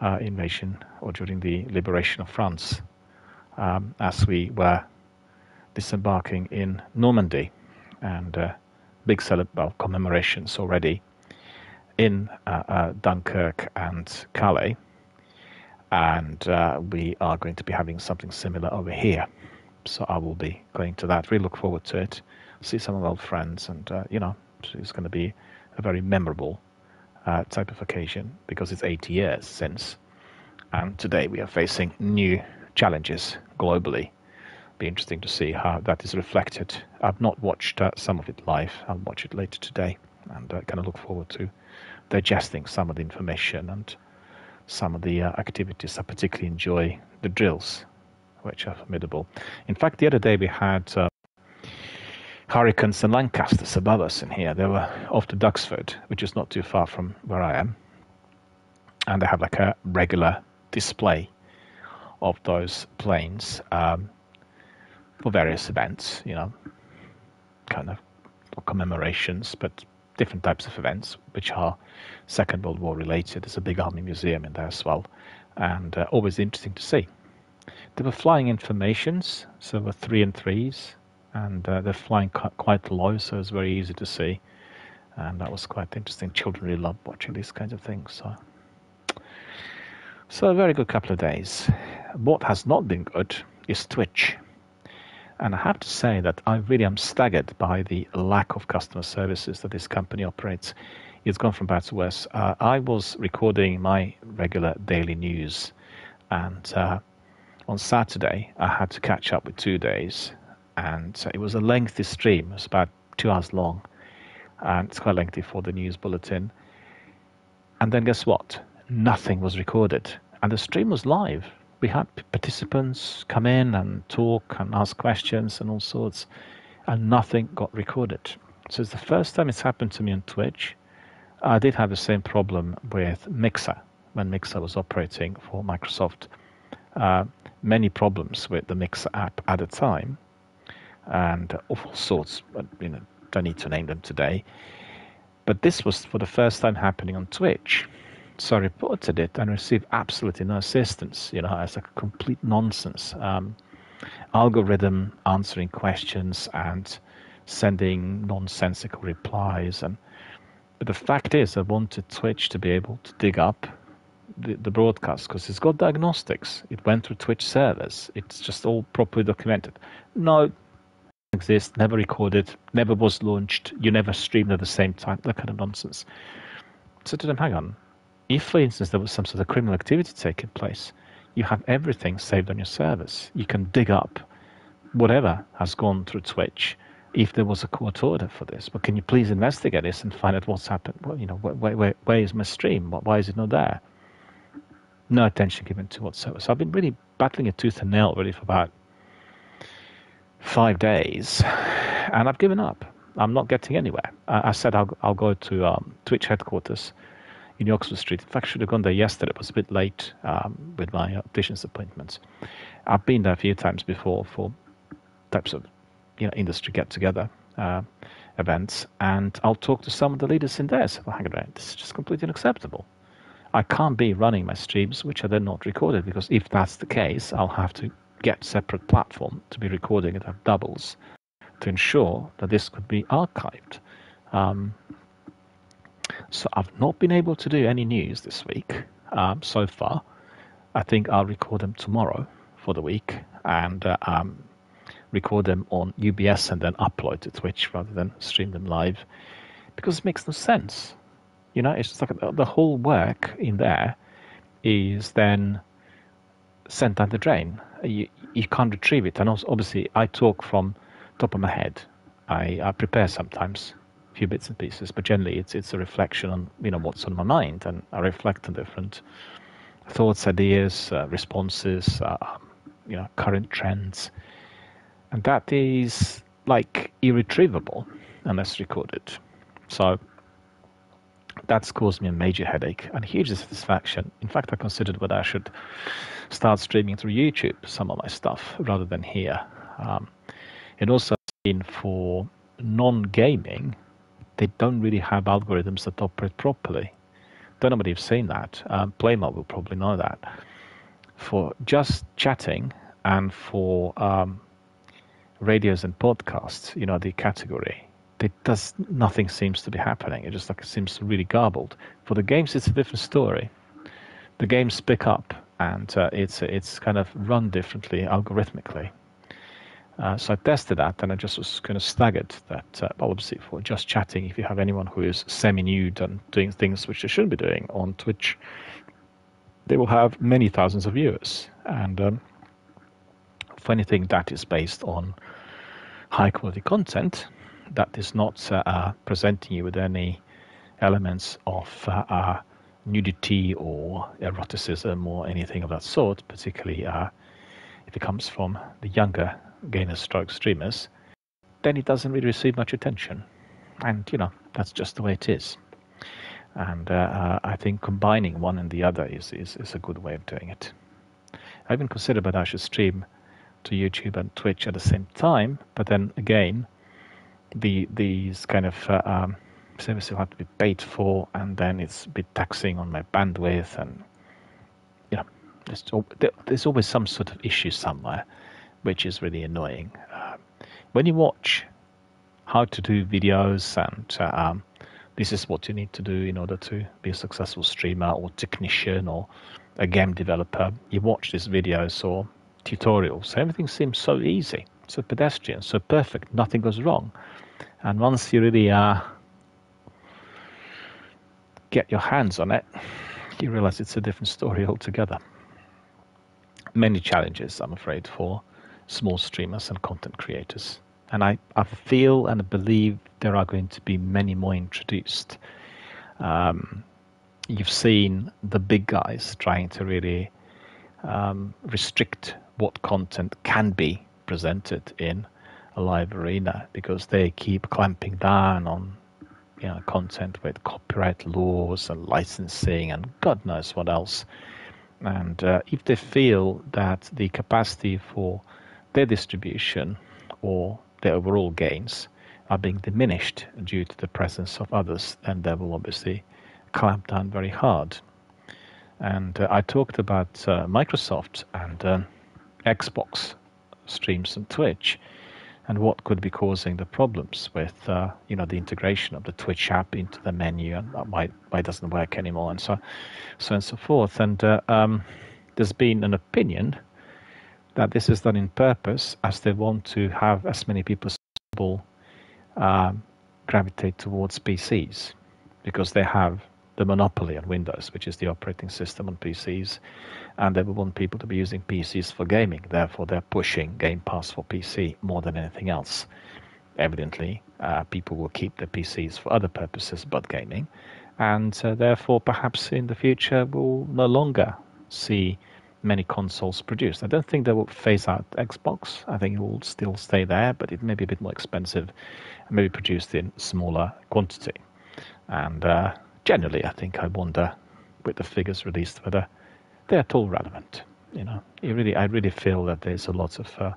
uh, invasion or during the liberation of France um, as we were disembarking in Normandy and uh, big celeb- commemorations already in uh, uh, Dunkirk and Calais. And uh, we are going to be having something similar over here. So I will be going to that. Really look forward to it. See some of our old friends, and you know, it's going to be a very memorable uh, type of occasion because it's 80 years since. And today we are facing new challenges globally. Be interesting to see how that is reflected. I've not watched uh, some of it live. I'll watch it later today, and uh, kind of look forward to digesting some of the information and some of the uh, activities. I particularly enjoy the drills, which are formidable. In fact, the other day we had uh, Hurricanes and Lancasters above us in here. They were off to Duxford, which is not too far from where I am. And they have like a regular display of those planes um, for various events, you know, kind of commemorations, but different types of events, which are Second World War related. There's a big army museum in there as well, and uh, always interesting to see. They were flying informations, so there were three and threes, and uh, they're flying quite low, so it's very easy to see. And that was quite interesting. Children really love watching these kinds of things. So, so a very good couple of days. What has not been good is Twitch. And I have to say that I really am staggered by the lack of customer services that this company operates. It's gone from bad to worse. Uh, I was recording my regular daily news, and uh, on Saturday I had to catch up with two days and it was a lengthy stream. It was about two hours long, and it's quite lengthy for the news bulletin. And then guess what? nothing was recorded. And the stream was live. We had participants come in and talk and ask questions and all sorts, and nothing got recorded. So it's the first time it's happened to me on Twitch. I did have the same problem with Mixer when Mixer was operating for Microsoft. Uh, many problems with the Mixer app at the time, and all sorts. But, You know, don't need to name them today. But this was for the first time happening on Twitch. So I reported it and received absolutely no assistance. You know, it's like complete nonsense. Um, algorithm answering questions and sending nonsensical replies. And but the fact is, I wanted Twitch to be able to dig up the, the broadcast because it's got diagnostics. It went through Twitch servers. It's just all properly documented. No, exist, never recorded, never was launched. You never streamed at the same time. That kind of nonsense. So to them, hang on if, for instance, there was some sort of criminal activity taking place, you have everything saved on your servers. You can dig up whatever has gone through Twitch if there was a court order for this. But can you please investigate this and find out what's happened? Well, you know, where, where, where is my stream? Why is it not there? No attention given to whatsoever. So I've been really battling a tooth and nail really for about five days, and I've given up. I'm not getting anywhere. I, I said I'll, I'll go to um, Twitch headquarters in Oxford Street. In fact, I should have gone there yesterday. It was a bit late um, with my optician's appointments. I've been there a few times before for types of you know industry get together uh, events, and I'll talk to some of the leaders in there. So, hang on, this is just completely unacceptable. I can't be running my streams, which are then not recorded, because if that's the case, I'll have to get separate platform to be recording it have doubles to ensure that this could be archived. Um, so I've not been able to do any news this week um, so far. I think I'll record them tomorrow for the week and uh, um, record them on OBS and then upload to Twitch rather than stream them live because it makes no sense. You know, it's just like the whole work in there is then sent down the drain. You, you can't retrieve it. And also, obviously, I talk from top of my head. I, I prepare sometimes a few bits and pieces, but generally it's it's a reflection on you know what's on my mind, and I reflect on different thoughts, ideas, uh, responses, uh, you know, current trends, and that is like irretrievable unless recorded. So that's caused me a major headache and huge dissatisfaction. In fact, I considered whether I should start streaming through YouTube some of my stuff rather than here. Um, it also been for non-gaming they don't really have algorithms that operate properly. Don't know if you've seen that. Um, Playmo will probably know that. For just chatting and for um, radios and podcasts, you know, the category, it does nothing seems to be happening. It just like it seems really garbled. For the games, it's a different story. The games pick up, and uh, it's it's kind of run differently algorithmically. Uh, so I tested that, and I just was kind of staggered that, uh, obviously, for just chatting, if you have anyone who is semi-nude and doing things which they shouldn't be doing on Twitch, they will have many thousands of viewers. And um, for anything that is based on high-quality content, that is not uh, presenting you with any elements of uh, nudity or eroticism or anything of that sort, particularly if it comes from the younger gainers stroke streamers, then it doesn't really receive much attention. And, you know, that's just the way it is. And uh, uh, I think combining one and the other is, is, is a good way of doing it. I even considered whether I should stream to YouTube and Twitch at the same time, but then again, the these kind of uh, um, services have to be paid for, and then it's a bit taxing on my bandwidth, and you know, there's, there's always some sort of issue somewhere which is really annoying. Uh, when you watch how to do videos and uh, um, this is what you need to do in order to be a successful streamer or technician or a game developer, you watch these videos or tutorials, everything seems so easy, so pedestrian, so perfect, nothing goes wrong. And once you really uh, get your hands on it, you realize it's a different story altogether. Many challenges, I'm afraid, for small streamers and content creators. And I, I feel and I believe there are going to be many more introduced. Um, you've seen the big guys trying to really um, restrict what content can be presented in a live arena because they keep clamping down on you know content with copyright laws and licensing and God knows what else. And uh, if they feel that the capacity for their distribution or their overall gains are being diminished due to the presence of others, then they will obviously clamp down very hard. And uh, I talked about uh, Microsoft and uh, Xbox streams and Twitch and what could be causing the problems with uh, you know the integration of the Twitch app into the menu and why why it doesn't work anymore and so so and so forth. And uh, um, there's been an opinion that this is done in purpose as they want to have as many people as possible um, gravitate towards PCs because they have the monopoly on Windows, which is the operating system on PCs, and they want people to be using PCs for gaming. Therefore, they're pushing Game Pass for PC more than anything else. Evidently, uh, people will keep their PCs for other purposes but gaming, and uh, therefore, perhaps in the future, we'll no longer see many consoles produced. I don't think they will phase out Xbox. I think it will still stay there, but it may be a bit more expensive and maybe produced in smaller quantity. And uh, generally, I think I wonder with the figures released whether they're at all relevant. You know, you really, I really feel that there's a lot of uh,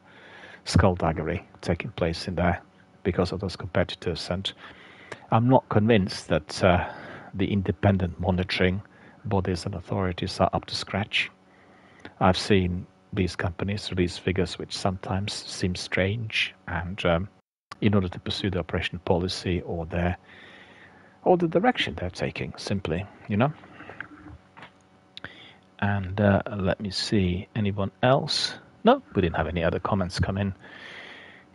skullduggery taking place in there because of those competitors, and I'm not convinced that uh, the independent monitoring bodies and authorities are up to scratch. I've seen these companies release figures which sometimes seem strange, and um, in order to pursue the operation policy or their or the direction they're taking, simply, you know. And uh, let me see, anyone else? No, we didn't have any other comments come in.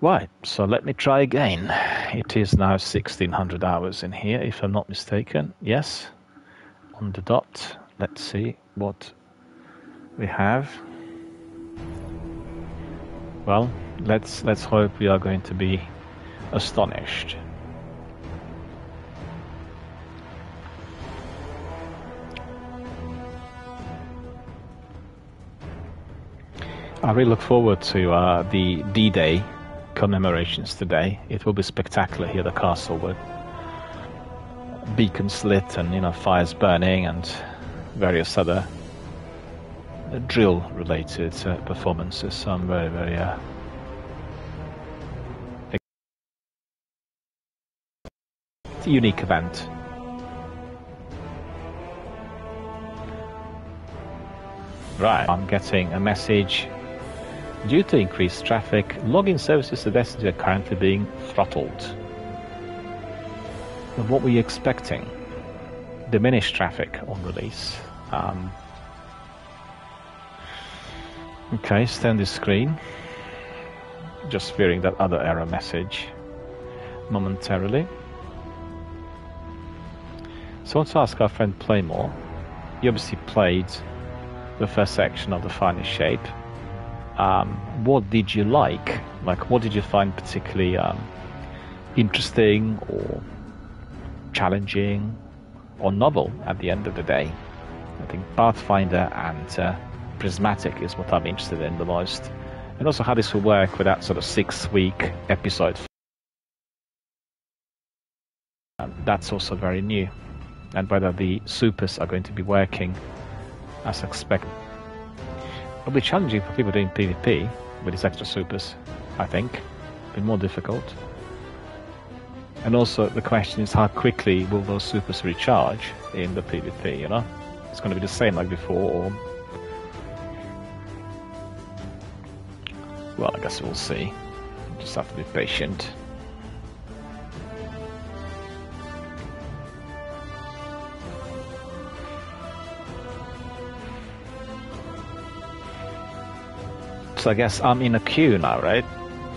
Right, so let me try again. It is now 1600 hours in here, if I'm not mistaken. Yes, on the dot. Let's see what we have. Well, let's let's hope we are going to be astonished. I really look forward to uh, the D-Day commemorations today. It will be spectacular here at the castle with beacons lit and you know fires burning and various other drill-related uh, performances. So I'm very, very uh, it's a unique event. Right, I'm getting a message Due to increased traffic, login services to Destiny are currently being throttled. But what were you expecting? Diminished traffic on release. Um, okay, stand this screen. Just fearing that other error message momentarily. So I want to ask our friend Playmore. You obviously played the first section of the Final Shape um, what did you like? Like, what did you find particularly um, interesting or challenging or novel at the end of the day? I think Pathfinder and uh, Prismatic is what I'm interested in the most. And also how this will work with that sort of six week episode. Um, that's also very new. And whether the supers are going to be working as expected. It'll be challenging for people doing PvP with these extra supers, I think. It'll Be more difficult. And also the question is how quickly will those supers recharge in the PvP, you know? It's going to be the same like before, or... Well, I guess we'll see. Just have to be patient. So I guess I'm in a queue now, right?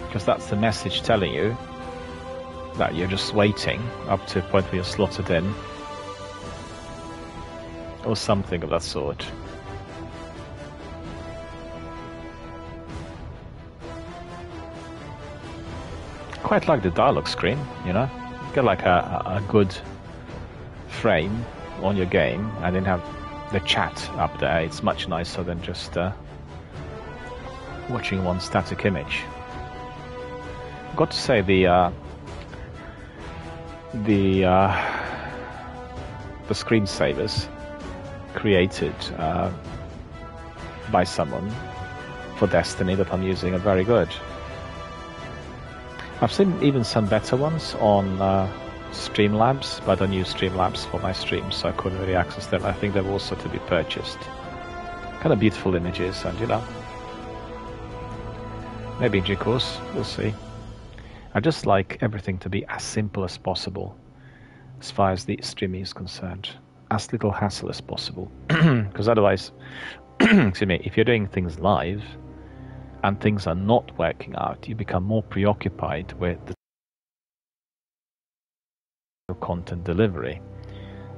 Because that's the message telling you that you're just waiting up to a point where you're slotted in. Or something of that sort. Quite like the dialogue screen, you know? You get like a, a good frame on your game and then have the chat up there. It's much nicer than just uh, watching one static image. I've Got to say the uh, the uh, the screensavers created uh, by someone for Destiny that I'm using are very good. I've seen even some better ones on uh, Streamlabs, but I don't use Streamlabs for my streams, so I couldn't really access them. I think they're also to be purchased. Kind of beautiful images, and you know, maybe in due course, we'll see. I just like everything to be as simple as possible, as far as the streaming is concerned, as little hassle as possible, (clears throat) because otherwise, (clears throat) excuse me, if you're doing things live and things are not working out, you become more preoccupied with the content delivery.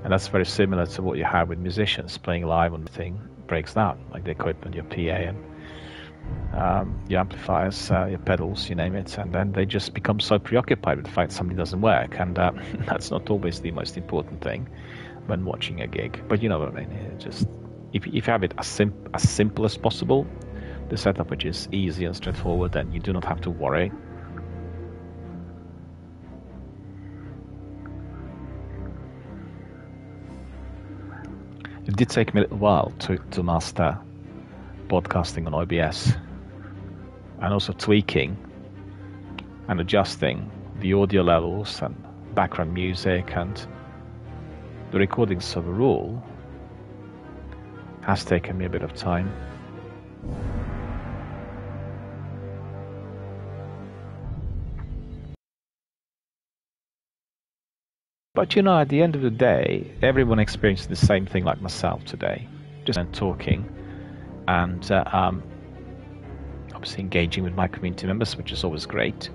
And that's very similar to what you have with musicians playing live when the thing breaks down, like the equipment, your PA and um, your amplifiers, uh, your pedals, you name it, and then they just become so preoccupied with the fact something doesn't work, and uh, (laughs) that's not always the most important thing when watching a gig. But you know what I mean? Just if, if you have it as, sim- as simple as possible, the setup which is easy and straightforward, then you do not have to worry It did take me a little while to, to master podcasting on OBS and also tweaking and adjusting the audio levels and background music and the recordings overall has taken me a bit of time. But you know, at the end of the day, everyone experiences the same thing like myself today. Just talking and uh, um, obviously engaging with my community members, which is always great.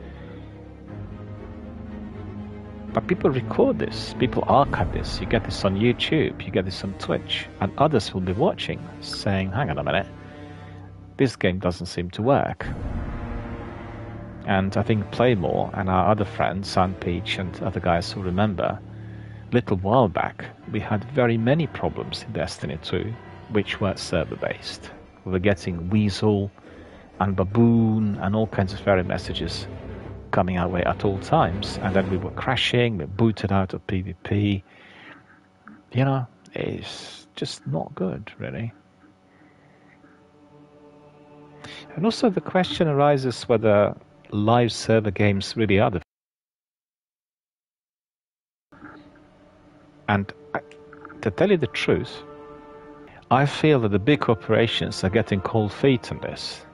But people record this, people archive this. You get this on YouTube, you get this on Twitch, and others will be watching, saying, hang on a minute, this game doesn't seem to work. And I think Playmore and our other friends, Sun Peach and other guys who remember, little while back, we had very many problems in Destiny 2, which were server based. We were getting Weasel and Baboon and all kinds of fairy messages coming our way at all times, and then we were crashing, we booted out of PvP. You know, it's just not good, really. And also, the question arises whether live server games really are the And to tell you the truth, I feel that the big corporations are getting cold feet on this.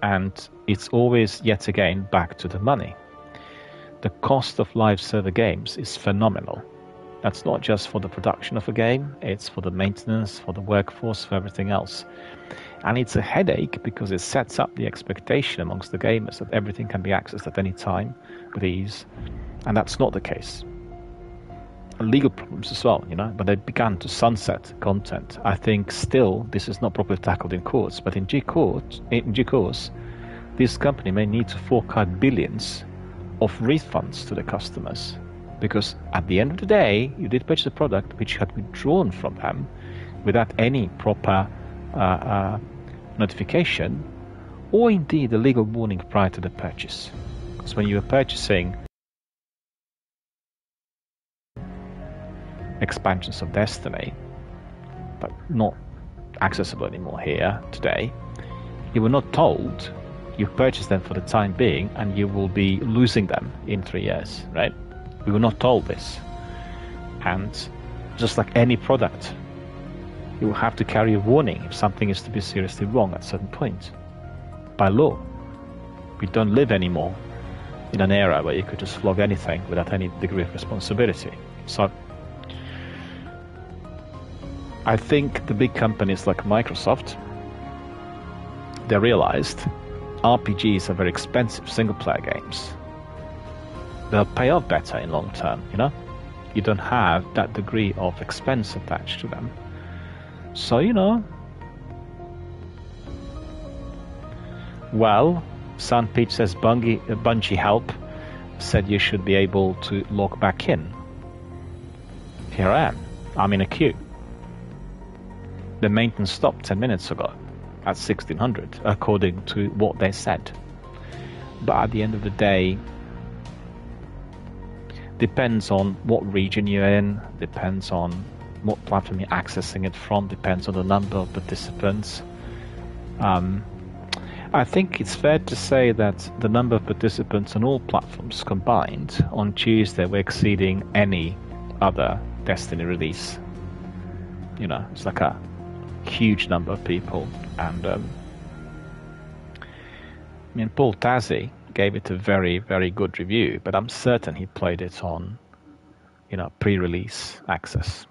And it's always, yet again, back to the money. The cost of live server games is phenomenal. That's not just for the production of a game, it's for the maintenance, for the workforce, for everything else. And it's a headache because it sets up the expectation amongst the gamers that everything can be accessed at any time with ease. And that's not the case legal problems as well, you know, but they began to sunset content. I think still this is not properly tackled in courts, but in due course, in due course, this company may need to fork out billions of refunds to the customers because at the end of the day, you did purchase a product which had withdrawn from them without any proper uh, uh, notification or indeed a legal warning prior to the purchase. Because when you are purchasing expansions of Destiny, but not accessible anymore here today, you were not told you purchased them for the time being and you will be losing them in three years, right? We were not told this. And just like any product, you will have to carry a warning if something is to be seriously wrong at certain point. By law. We don't live anymore in an era where you could just flog anything without any degree of responsibility. So I think the big companies like Microsoft, they realized RPGs are very expensive single player games. They'll pay off better in long term, you know? You don't have that degree of expense attached to them. So, you know. Well, Peach says Bungie, uh, Bungie Help said you should be able to log back in. Here I am. I'm in a queue. The maintenance stopped 10 minutes ago at 1600, according to what they said. But at the end of the day, depends on what region you're in, depends on what platform you're accessing it from, depends on the number of participants. Um, I think it's fair to say that the number of participants on all platforms combined on Tuesday were exceeding any other Destiny release. You know, it's like a huge number of people, and um, I mean, Paul Tassi gave it a very, very good review, but I'm certain he played it on, you know, pre-release access,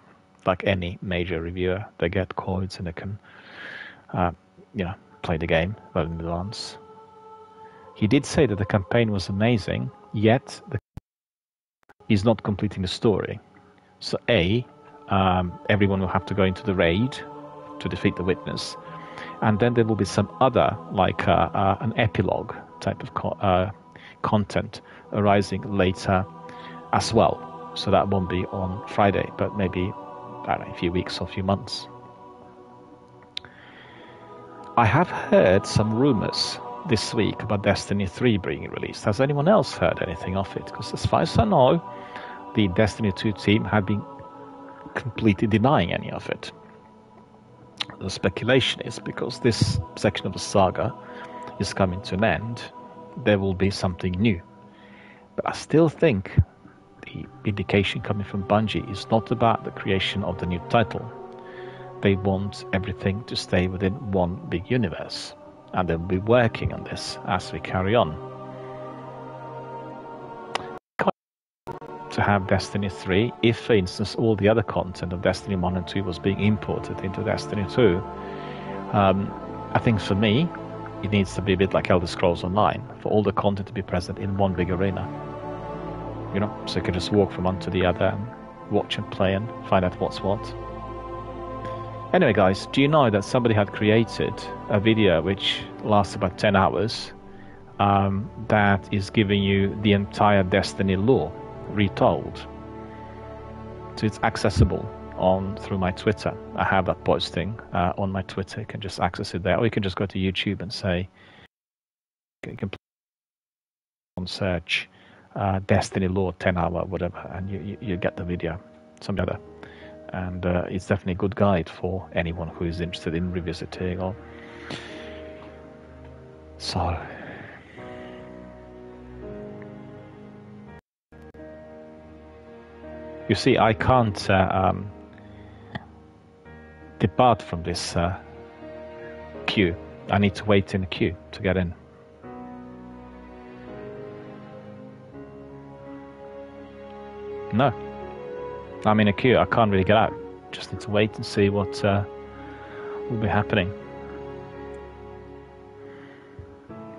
like any major reviewer. They get codes and they can, uh, you know, play the game well in advance. He did say that the campaign was amazing, yet the he's not completing the story. So A, um, everyone will have to go into the raid to defeat the witness, and then there will be some other, like uh, uh, an epilogue type of co- uh, content arising later as well. So that won't be on Friday, but maybe I don't know, a few weeks or a few months. I have heard some rumors this week about Destiny 3 being released. Has anyone else heard anything of it? Because as far as I know, the Destiny 2 team have been completely denying any of it. The speculation is because this section of the saga is coming to an end, there will be something new. But I still think the indication coming from Bungie is not about the creation of the new title they want everything to stay within one big universe, and they'll be working on this as we carry on. To have Destiny 3, if for instance all the other content of Destiny 1 and 2 was being imported into Destiny 2, um, I think for me, it needs to be a bit like Elder Scrolls Online, for all the content to be present in one big arena. You know, so you can just walk from one to the other and watch and play and find out what's what. Anyway, guys, do you know that somebody had created a video which lasts about 10 hours um, that is giving you the entire Destiny lore retold? So it's accessible on through my Twitter. I have that posting uh, on my Twitter. You can just access it there, or you can just go to YouTube and say, you can on search uh, Destiny lore 10 hour, whatever, and you, you, you get the video. Something that and uh, it's definitely a good guide for anyone who is interested in revisiting or so you see I can't uh, um, depart from this uh, queue I need to wait in the queue to get in no I'm in a queue. I can't really get out. Just need to wait and see what uh, will be happening.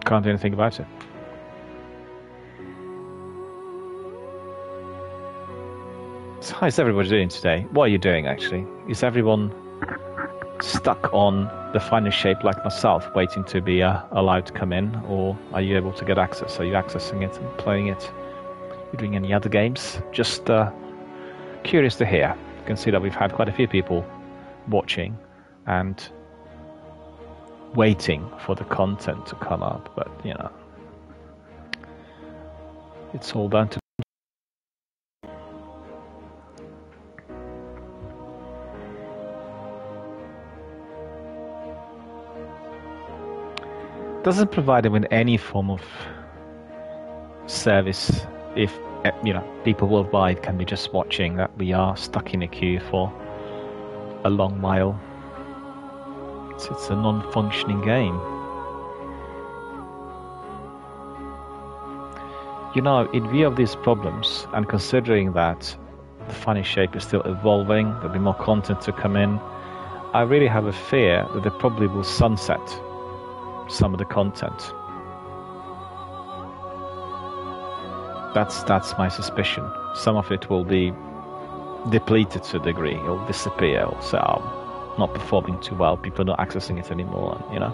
Can't do anything about it. How's everybody doing today? What are you doing actually? Is everyone stuck on the Final Shape like myself, waiting to be uh, allowed to come in, or are you able to get access? Are you accessing it and playing it? Are you doing any other games? Just uh, curious to hear. You can see that we've had quite a few people watching and waiting for the content to come up, but you know, it's all down to doesn't provide them with any form of service if you know, people worldwide can be just watching that we are stuck in a queue for a long while. It's, it's a non-functioning game. You know, in view of these problems, and considering that the Final Shape is still evolving, there'll be more content to come in, I really have a fear that they probably will sunset some of the content. That's that's my suspicion. Some of it will be depleted to a degree. It'll disappear. It'll say, oh, not performing too well. People are not accessing it anymore. You know,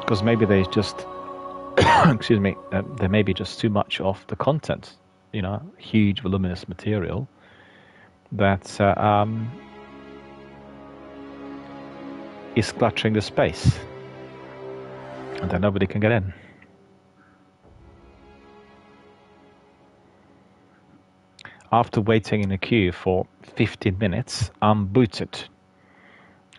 because maybe there's just (coughs) excuse me. Uh, there may be just too much of the content. You know, huge voluminous material that uh, um, is clutching the space. And then nobody can get in. After waiting in a queue for 15 minutes, I'm booted.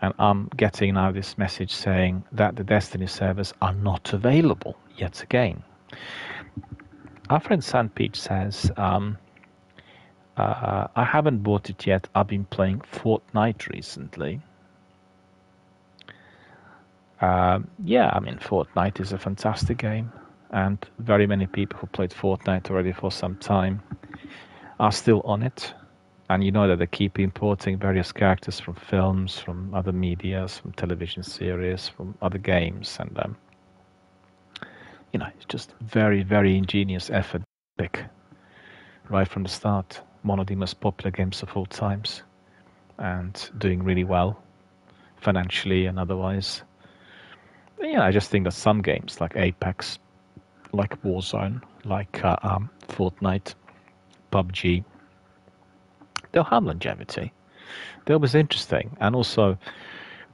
And I'm getting now this message saying that the Destiny servers are not available yet again. Our friend Sandpeach says, um, uh, I haven't bought it yet. I've been playing Fortnite recently. Uh, yeah, I mean, Fortnite is a fantastic game, and very many people who played Fortnite already for some time are still on it. And you know that they keep importing various characters from films, from other medias, from television series, from other games, and um, you know, it's just very, very ingenious effort, big, right from the start one of the most popular games of all times and doing really well financially and otherwise. Yeah, I just think that some games like Apex, like Warzone, like uh, um, Fortnite, PUBG, they'll have longevity. They're always interesting, and also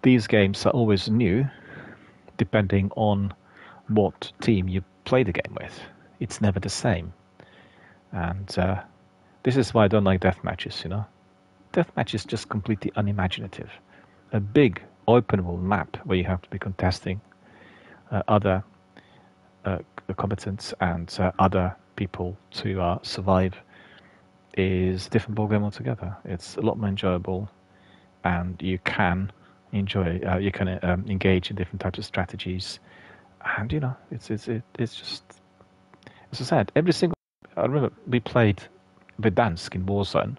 these games are always new, depending on what team you play the game with. It's never the same, and uh, this is why I don't like death matches, you know. Death match is just completely unimaginative. A big open world map where you have to be contesting other uh, combatants and uh, other people to uh, survive is a different ballgame altogether. It's a lot more enjoyable, and you can enjoy. Uh, you can um, engage in different types of strategies, and you know, it's it's it's just as I said, every single. I remember we played Verdansk in Warzone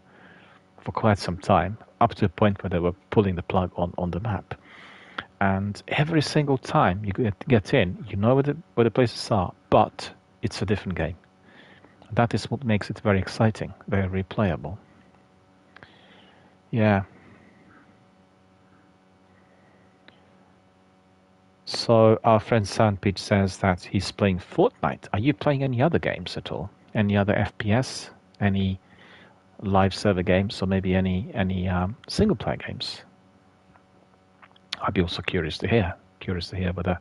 for quite some time, up to a point where they were pulling the plug on, on the map. And every single time you get, in, you know where the, where the places are, but it's a different game. That is what makes it very exciting, very replayable. Yeah. So our friend Sandpeach says that he's playing Fortnite. Are you playing any other games at all? Any other FPS? any live server games or maybe any any um, single player games. I'd be also curious to hear curious to hear whether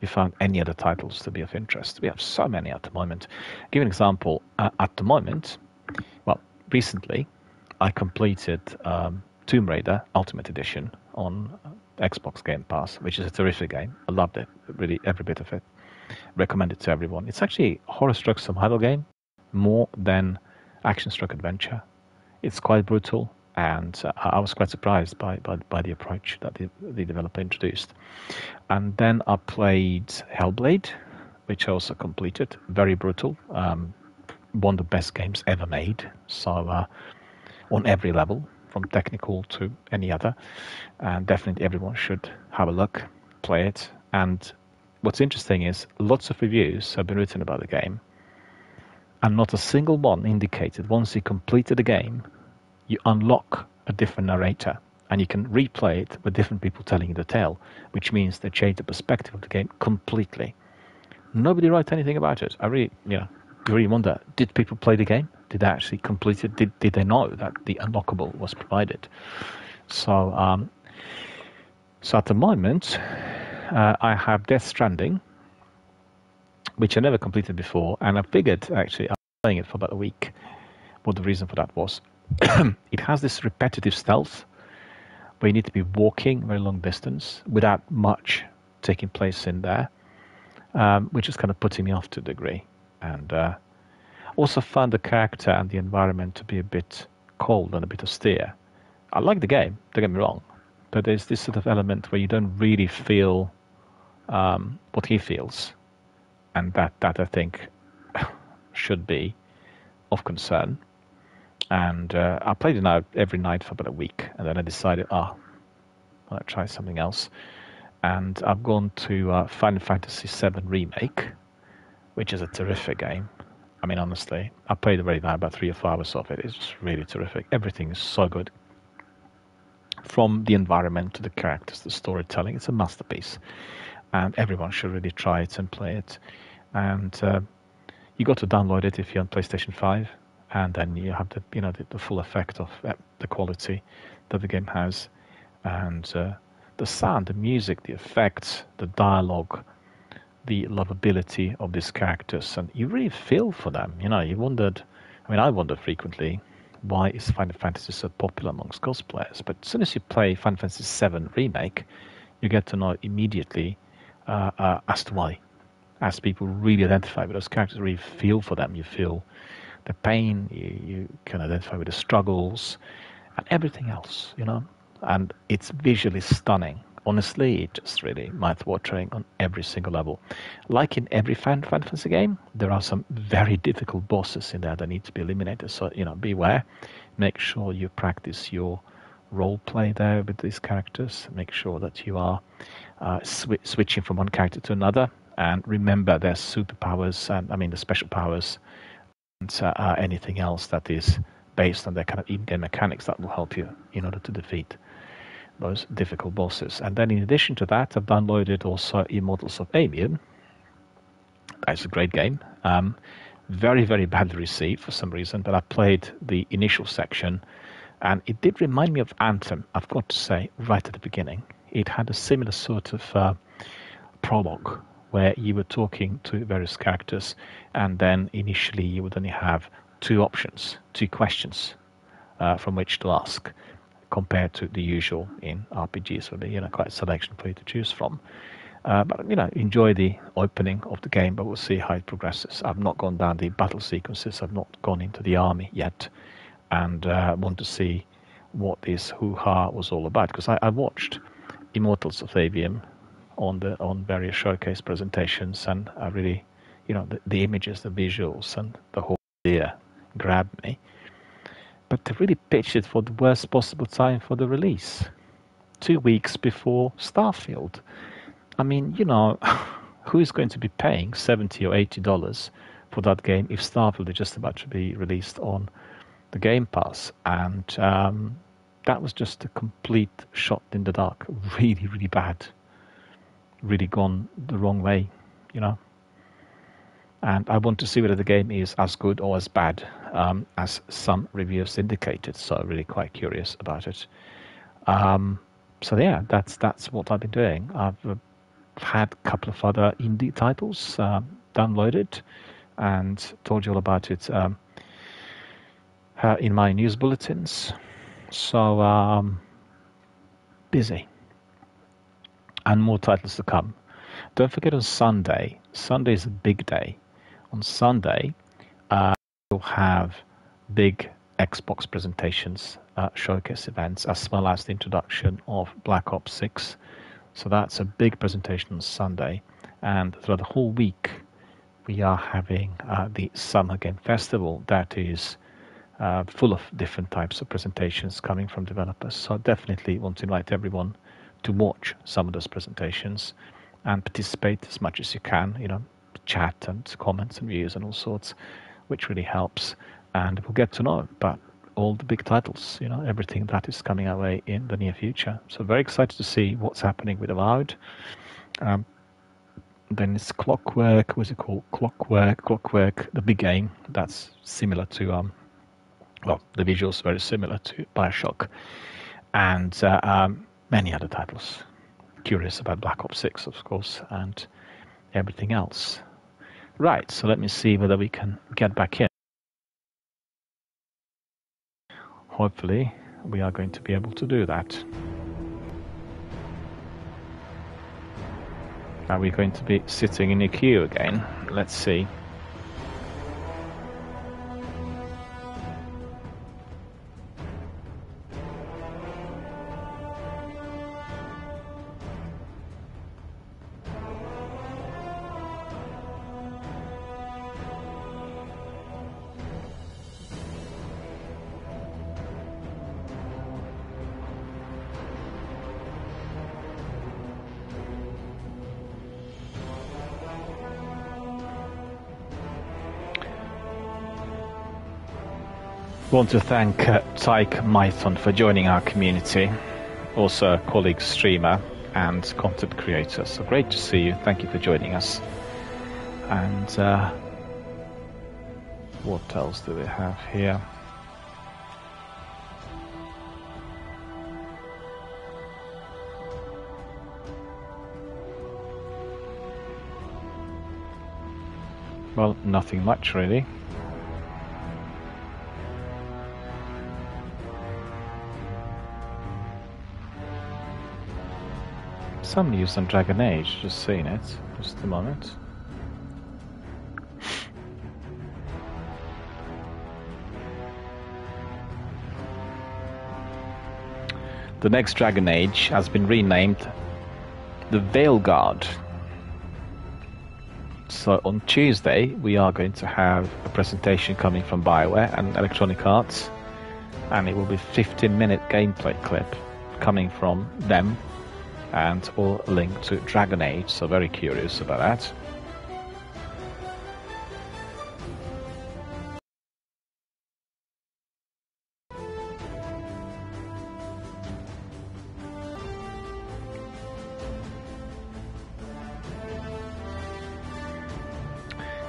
you found any other titles to be of interest. We have so many at the moment. Give an example. Uh, at the moment, well, recently, I completed um, Tomb Raider Ultimate Edition on Xbox Game Pass, which is a terrific game. I loved it, really every bit of it. Recommend it to everyone. It's actually a horror struck survival game more than action struck adventure. It's quite brutal, and uh, I was quite surprised by, by, by the approach that the, the developer introduced. And then I played Hellblade, which I also completed. Very brutal. Um, one of the best games ever made. So, uh, on every level, from technical to any other. And definitely everyone should have a look, play it. And what's interesting is lots of reviews have been written about the game and not a single one indicated once you completed the game, you unlock a different narrator and you can replay it with different people telling the tale, which means they change the perspective of the game completely. Nobody writes anything about it. I really, you know, really wonder: Did people play the game? Did they actually complete it? Did did they know that the unlockable was provided? So, um, so at the moment, uh, I have Death Stranding, which I never completed before, and I figured actually I was playing it for about a week. What the reason for that was, (clears throat) it has this repetitive stealth where you need to be walking very long distance without much taking place in there, um, which is kind of putting me off to a degree. And uh, also found the character and the environment to be a bit cold and a bit austere. I like the game, don't get me wrong, but there's this sort of element where you don't really feel um, what he feels and that that I think (sighs) should be of concern. And uh, I played it now every night for about a week, and then I decided, oh, I'll try something else. And I've gone to uh, Final Fantasy VII Remake, which is a terrific game. I mean, honestly, I played already now about three or four hours of it. It's really terrific. Everything is so good. From the environment to the characters, the storytelling, it's a masterpiece and everyone should really try it and play it. And uh, you got to download it if you're on PlayStation 5, and then you have the you know the, the full effect of uh, the quality that the game has, and uh, the sound, the music, the effects, the dialogue, the lovability of these characters, and you really feel for them. You know, you wondered. I mean, I wonder frequently why is Final Fantasy so popular amongst cosplayers. But as soon as you play Final Fantasy VII Remake, you get to know immediately uh, uh, as to why. As people really identify with those characters, really feel for them. You feel the pain, you, you can identify with the struggles, and everything else, you know. And it's visually stunning. Honestly, it's just really mouth-watering on every single level. Like in every Final Fantasy game, there are some very difficult bosses in there that need to be eliminated. So you know, beware. Make sure you practice your role play there with these characters. Make sure that you are uh, sw- switching from one character to another, and remember their superpowers and I mean the special powers uh, anything else that is based on their kind of in-game mechanics that will help you in order to defeat those difficult bosses. And then in addition to that, I've downloaded also Immortals of Aveum. That's a great game. Um, very, very badly (laughs) received for some reason, but I played the initial section and it did remind me of Anthem, I've got to say, right at the beginning. It had a similar sort of uh, prologue where you were talking to various characters, and then initially you would only have two options, two questions uh, from which to ask, compared to the usual in RPGs, where you know quite a selection for you to choose from. Uh, but you know, enjoy the opening of the game, but we'll see how it progresses. I've not gone down the battle sequences. I've not gone into the army yet and uh, want to see what this hoo-ha was all about because I, I, watched Immortals of Aveum on the on various showcase presentations and I really you know the, the images the visuals and the whole idea grabbed me but they really pitched it for the worst possible time for the release two weeks before Starfield I mean you know (laughs) who is going to be paying 70 or 80 dollars for that game if Starfield is just about to be released on the Game Pass, and um, that was just a complete shot in the dark. Really, really bad. Really gone the wrong way, you know. And I want to see whether the game is as good or as bad um, as some reviews indicated. So I'm really quite curious about it. Um, so yeah, that's that's what I've been doing. I've uh, had a couple of other indie titles uh, downloaded and told you all about it um, uh, in my news bulletins. So um, busy. And more titles to come. Don't forget on Sunday, Sunday is a big day. On Sunday, uh, you'll have big Xbox presentations, uh, showcase events, as well as the introduction of Black Ops 6. So that's a big presentation on Sunday. And throughout the whole week, we are having uh, the Summer Game Festival that is uh, full of different types of presentations coming from developers. So I definitely want to invite everyone to watch some of those presentations and participate as much as you can, you know, chat and comments and views and all sorts, which really helps. And we'll get to know about all the big titles, you know, everything that is coming our way in the near future. So very excited to see what's happening with Avowed. Um, then it's Clockwork. What's it called? Clockwork. Clockwork. The big game. That's similar to um, well, the visuals very similar to Bioshock, and uh, um, many other titles. Curious about Black Ops 6, of course, and everything else. Right, so let me see whether we can get back in. Hopefully, we are going to be able to do that. Are we going to be sitting in a queue again? Let's see. want to thank uh, Tyke Mython for joining our community, also a colleague streamer and content creator. So great to see you. Thank you for joining us. And uh, what else do we have here? Well, nothing much really. Some news on Dragon Age, just seeing it, just a moment. The next Dragon Age has been renamed the Veilguard. So on Tuesday we are going to have a presentation coming from Bioware and Electronic Arts and it will be 15 minute gameplay clip coming from them and all linked to Dragon Age so very curious about that.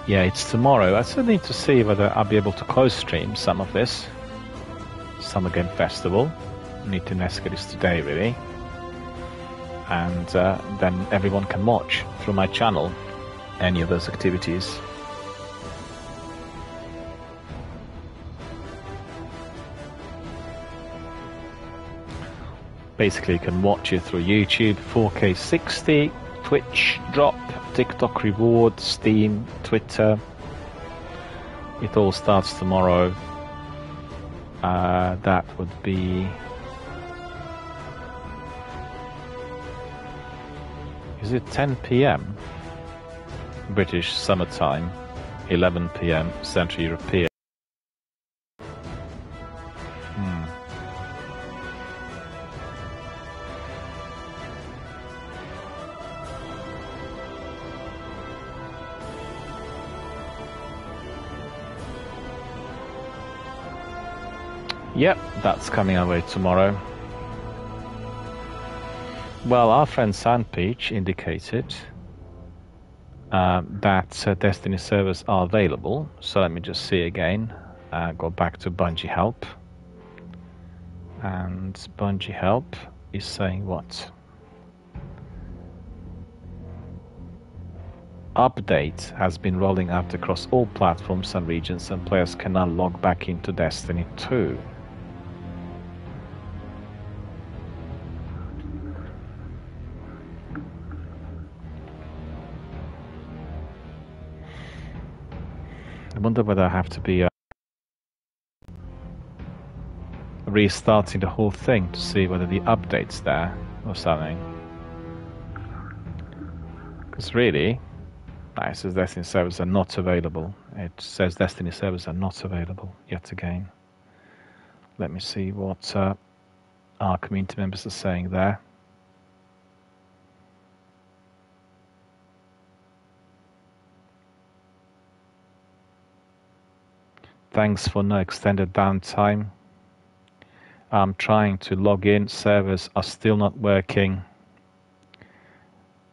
Yeah, it's tomorrow. I still need to see whether I'll be able to close stream some of this. Summer Game Festival. Need to investigate this today, really. And uh, then everyone can watch through my channel any of those activities. Basically, you can watch it through YouTube, 4K 60, Twitch drop, TikTok reward, Steam, Twitter. It all starts tomorrow. Uh, that would be. It 10 p.m. British summertime, 11 p.m. Central European? Hmm. Yep, that's coming our way tomorrow. Well, our friend Sandpeach indicated uh, that uh, Destiny servers are available. So let me just see again. Uh, go back to Bungie Help. And Bungie Help is saying what? Update has been rolling out across all platforms and regions, and players can now log back into Destiny 2. Wonder whether I have to be uh, restarting the whole thing to see whether the update's there or something. Because really, it says Destiny servers are not available. It says Destiny servers are not available yet again. Let me see what uh, our community members are saying there. Thanks for no extended downtime. I'm trying to log in. Servers are still not working.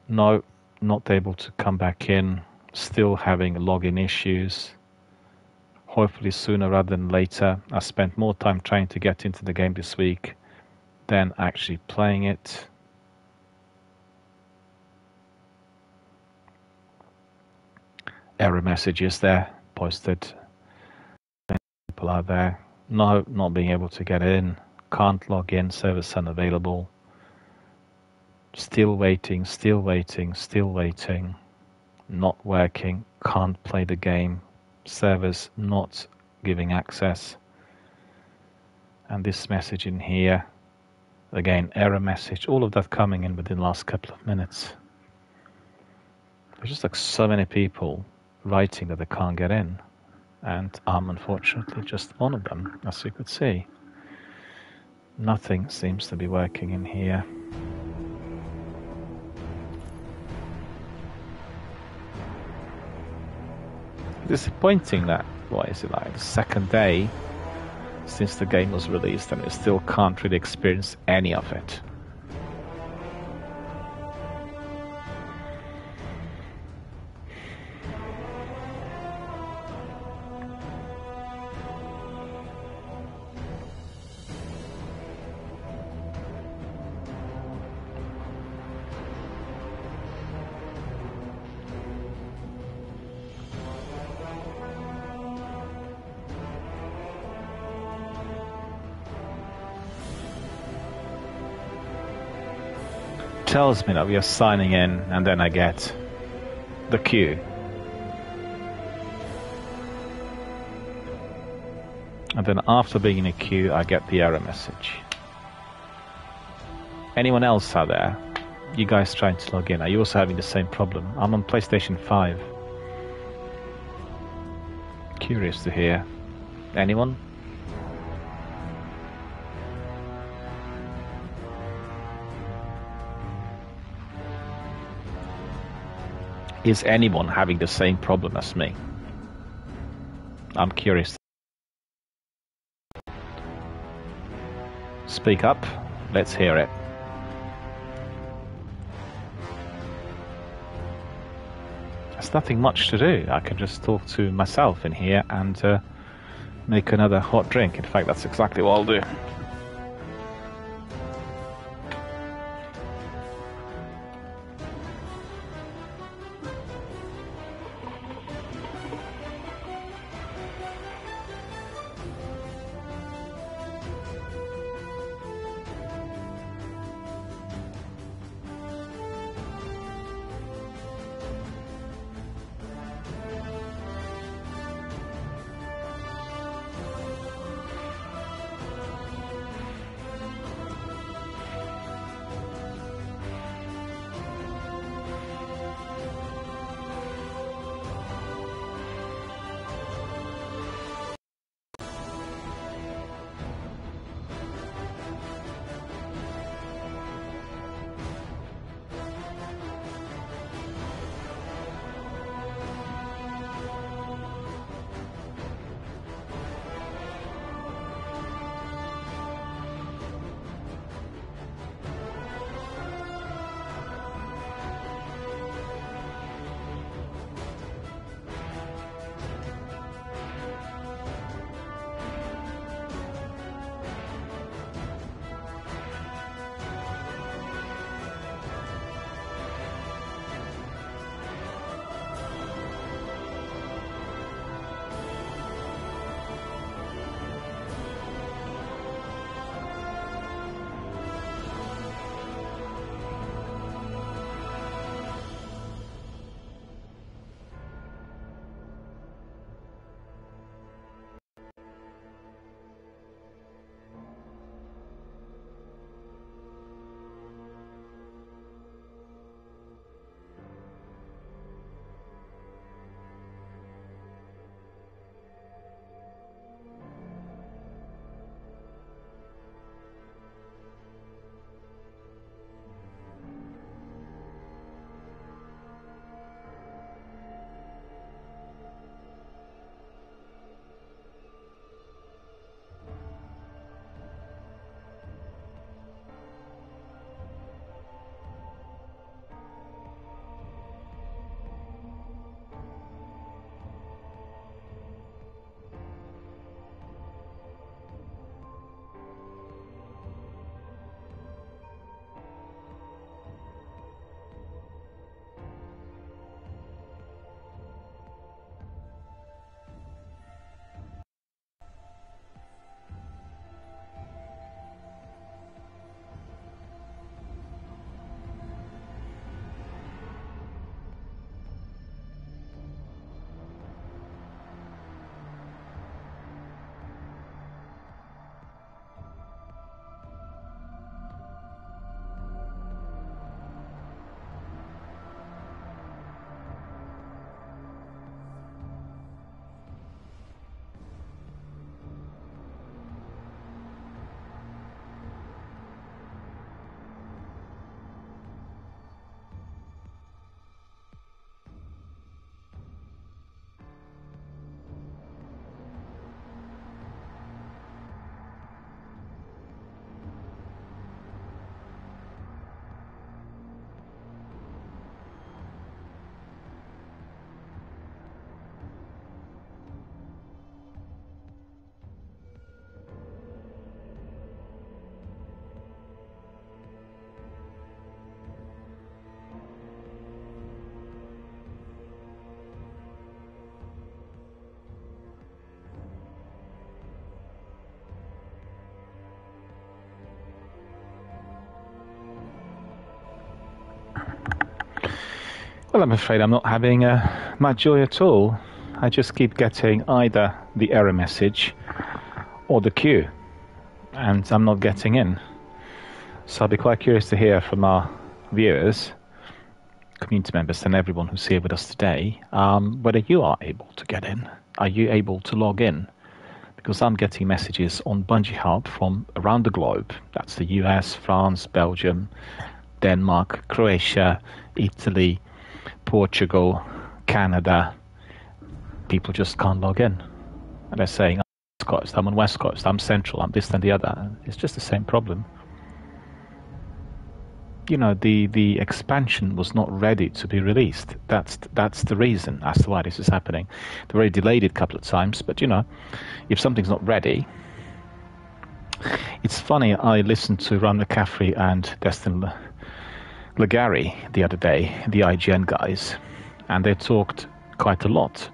No, not able to come back in. Still having login issues. Hopefully sooner rather than later. I spent more time trying to get into the game this week than actually playing it. Error messages there posted people are there. No, not being able to get in. Can't log in. Service unavailable. Still waiting. Still waiting. Still waiting. Not working. Can't play the game. Servers not giving access. And this message in here. Again, error message. All of that coming in within the last couple of minutes. There's just like so many people writing that they can't get in and I'm unfortunately just one of them, as you could see. Nothing seems to be working in here. Disappointing that, what is it like, the second day since the game was released and we still can't really experience any of it. Tells me that we are signing in, and then I get the queue. And then after being in a queue, I get the error message. Anyone else out there? You guys trying to log in? Are you also having the same problem? I'm on PlayStation 5. Curious to hear. Anyone? Is anyone having the same problem as me? I'm curious. Speak up. Let's hear it. There's nothing much to do. I can just talk to myself in here and uh, make another hot drink. In fact, that's exactly what I'll do. Well, I'm afraid I'm not having uh, much joy at all. I just keep getting either the error message or the queue, and I'm not getting in. So I'll be quite curious to hear from our viewers, community members, and everyone who's here with us today um, whether you are able to get in. Are you able to log in? Because I'm getting messages on Bungie Hub from around the globe. That's the US, France, Belgium, Denmark, Croatia, Italy, Portugal, Canada, people just can't log in. And they're saying, I'm Coast, I'm on West Coast, I'm Central, I'm this and the other. It's just the same problem. You know, the, the expansion was not ready to be released. That's that's the reason as to why this is happening. They already delayed it a couple of times, but you know, if something's not ready, it's funny. I listened to Ron McCaffrey and Destin Legarie the other day, the IGN guys, and they talked quite a lot,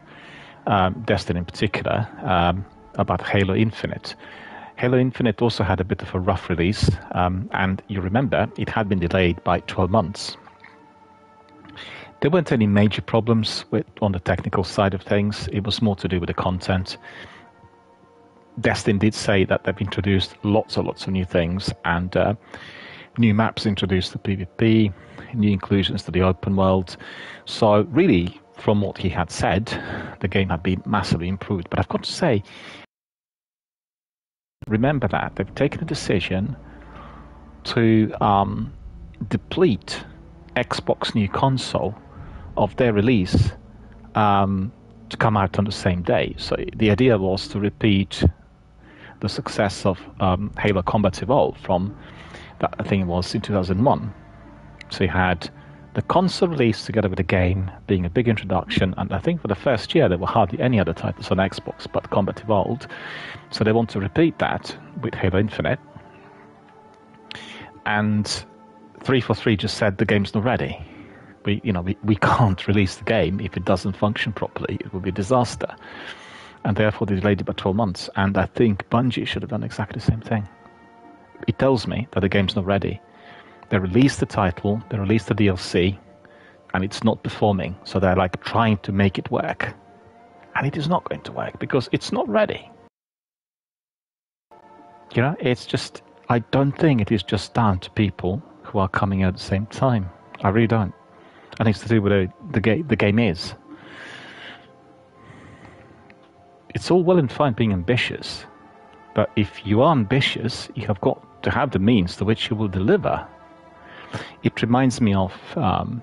um, Destin in particular, um, about Halo Infinite. Halo Infinite also had a bit of a rough release, um, and you remember it had been delayed by 12 months. There weren't any major problems with on the technical side of things. It was more to do with the content. Destin did say that they've introduced lots and lots of new things, and uh, new maps introduced to PvP, new inclusions to the open world. So, really, from what he had said, the game had been massively improved. But I've got to say, remember that they've taken a decision to um, deplete Xbox new console of their release um, to come out on the same day. So the idea was to repeat the success of um, Halo Combat Evolved from that I think it was in 2001. So you had the console release together with the game being a big introduction, and I think for the first year there were hardly any other titles on Xbox but Combat Evolved. So they want to repeat that with Halo Infinite. And 343 just said the game's not ready. We, you know, we, we can't (laughs) release the game if it doesn't function properly. It will be a disaster. And therefore they delayed it by 12 months. And I think Bungie should have done exactly the same thing it tells me that the game's not ready. They released the title, they released the DLC, and it's not performing. So they're like trying to make it work. And it is not going to work because it's not ready. You know, it's just, I don't think it is just down to people who are coming at the same time. I really don't. I think it's to do with the, the, ga- the game is. It's all well and fine being ambitious, but if you are ambitious, you have got to have the means to which you will deliver. It reminds me of um,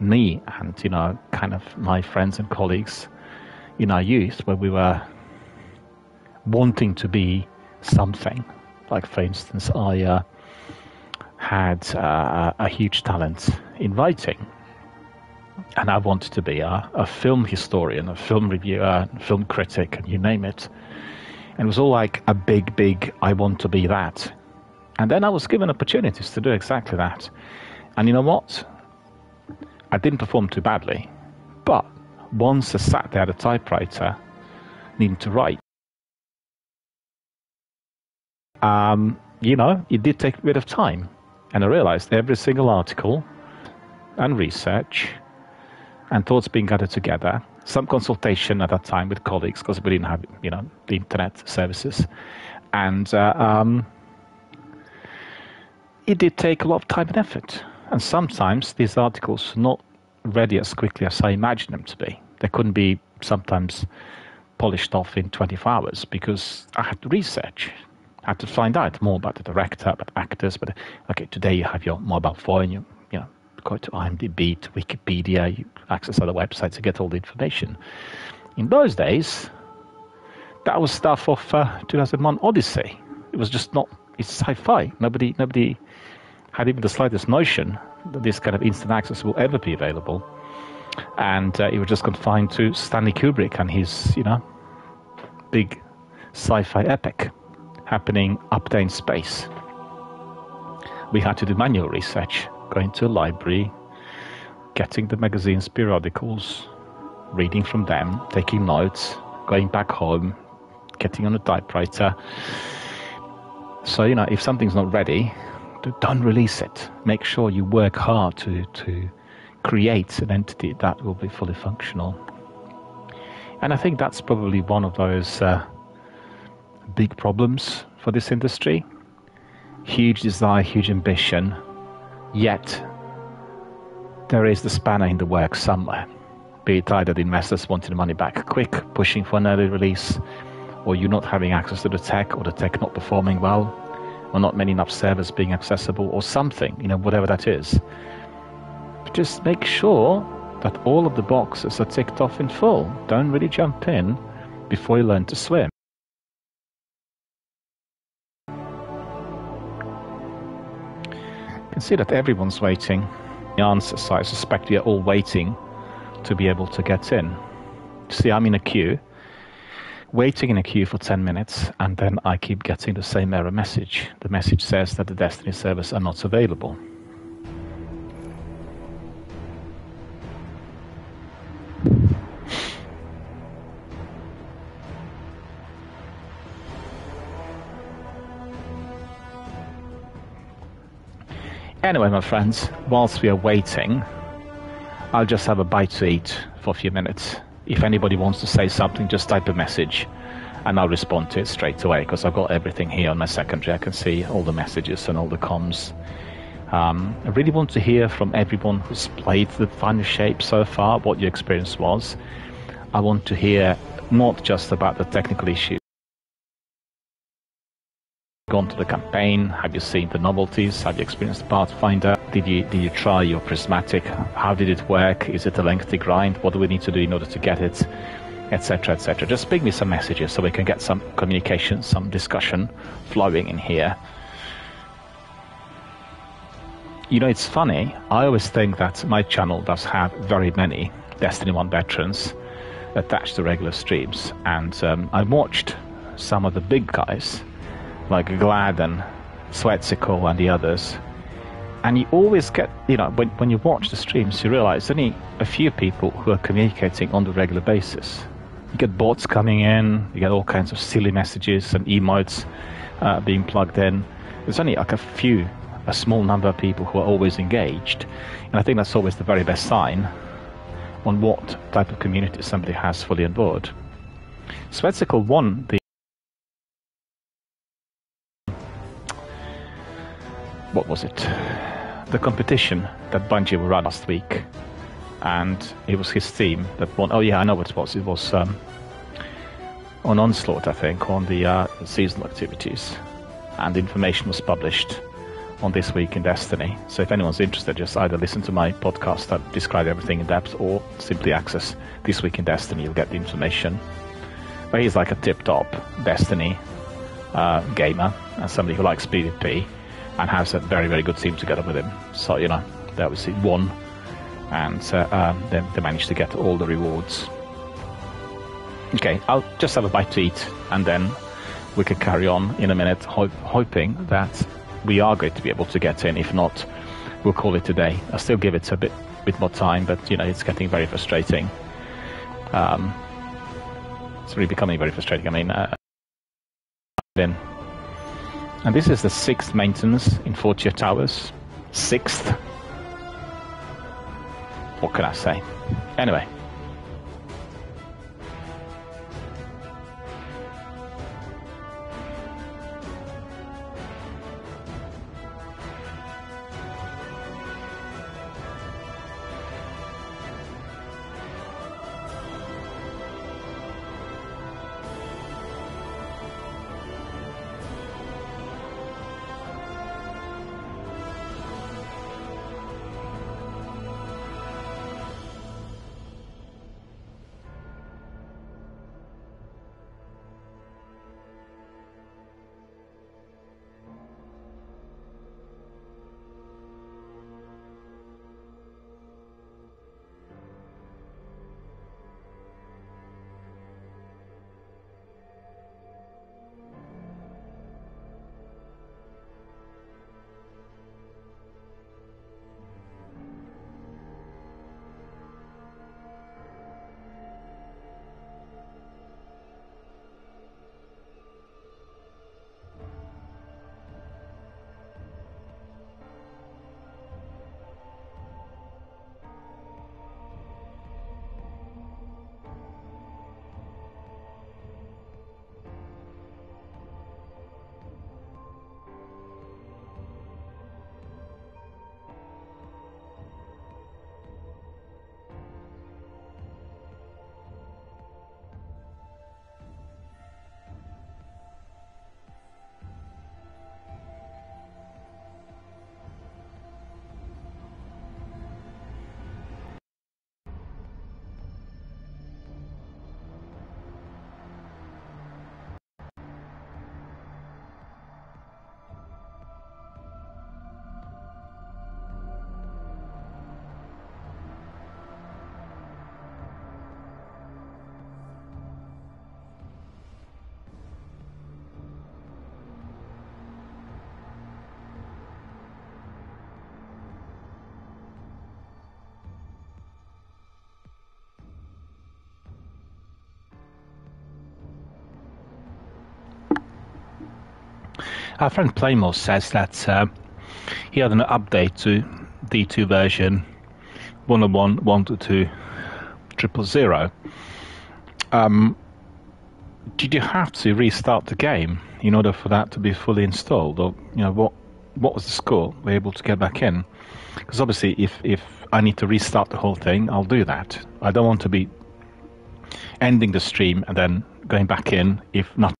me and you know kind of my friends and colleagues in our youth where we were wanting to be something. Like for instance, I uh, had uh, a huge talent in writing. And I wanted to be a, a film historian, a film reviewer, film critic, and you name it. And it was all like a big, big, I want to be that. And then I was given opportunities to do exactly that. And you know what? I didn't perform too badly. But once I sat there at a typewriter, needing to write, um, you know, it did take a bit of time. And I realized every single article and research and thoughts being gathered together some consultation at that time with colleagues because we didn't have you know the internet services, and uh, um, it did take a lot of time and effort. And sometimes these articles not ready as quickly as I imagined them to be. They couldn't be sometimes polished off in 24 hours because I had to research. I had to find out more about the director, about actors. But okay, today you have your mobile phone, you go to IMDb, to Wikipedia, you access other websites to get all the information. In those days, that was stuff of uh, 2001 Odyssey. It was just not. It's sci-fi. Nobody, nobody had even the slightest notion that this kind of instant access will ever be available. And uh, it was just confined to Stanley Kubrick and his, you know, big sci-fi epic happening up there in space. We had to do manual research going to a library, getting the magazines, periodicals, reading from them, taking notes, going back home, getting on a typewriter. So, you know, if something's not ready, don't release it. Make sure you work hard to, to create an entity that will be fully functional. And I think that's probably one of those uh, big problems for this industry. Huge desire, huge ambition, yet there is the spanner in the works somewhere. Be it either the investors wanting the money back quick, pushing for an early release, or you not having access to the tech, or the tech not performing well, or not many enough servers being accessible, or something, you know, whatever that is. But just make sure that all of the boxes are ticked off in full. Don't really jump in before you learn to swim. See that everyone's waiting. The answer, so I suspect we are all waiting to be able to get in. See, I'm in a queue waiting in a queue for 10 minutes, and then I keep getting the same error message. The message says that the Destiny servers are not available. Anyway, my friends, whilst we are waiting, I'll just have a bite to eat for a few minutes if anybody wants to say something, just type a message and I'll respond to it straight away because I've got everything here on my secondary. I can see all the messages and all the comms. Um, I really want to hear from everyone who's played the final shape so far what your experience was. I want to hear not just about the technical issues. Gone to the campaign? Have you seen the novelties? Have you experienced the Pathfinder? Did you did you try your prismatic? How did it work? Is it a lengthy grind? What do we need to do in order to get it? Etc. Etc. Just ping me some messages so we can get some communication, some discussion flowing in here. You know, it's funny. I always think that my channel does have very many Destiny 1 veterans attached to regular streams, and um, I watched some of the big guys like Gladd and Sweatcicle and the others and you always get, you know, when, when you watch the streams, you realize only a few people who are communicating on the regular basis. You get bots coming in, you get all kinds of silly messages and emotes uh, being plugged in. There's only like a few, a small number of people who are always engaged. And I think that's always the very best sign on what type of community somebody has fully on board. Sweatcicle won the was it? The competition that Bungie ran last week, and it was his team that won. Oh yeah, I know what it was. It was um, on Onslaught, I think, on the uh, seasonal activities, and information was published on this week in Destiny. So if anyone's interested, just either listen to my podcast that describe everything in depth, or simply access this week in Destiny. You'll get the information. But he's like a tip-top Destiny uh, gamer and somebody who likes PvP and has a very, very good team together with him. So, you know, they obviously won and uh, um, they, they managed to get all the rewards. Okay, I'll just have a bite to eat and then we can carry on in a minute, ho- hoping that we are going to be able to get in. If not, we'll call it today. I'll still give it a bit, bit more time, but you know, it's getting very frustrating. Um, it's really becoming very frustrating. I mean, uh, then and this is the sixth maintenance in Fortier Towers. Sixth. What can I say? Anyway. Our friend Playmore says that uh, he had an update to D2 version 101, 122, triple zero. Um, did you have to restart the game in order for that to be fully installed, or you know what? What was the score? Were able to get back in? Because obviously, if if I need to restart the whole thing, I'll do that. I don't want to be ending the stream and then going back in if not.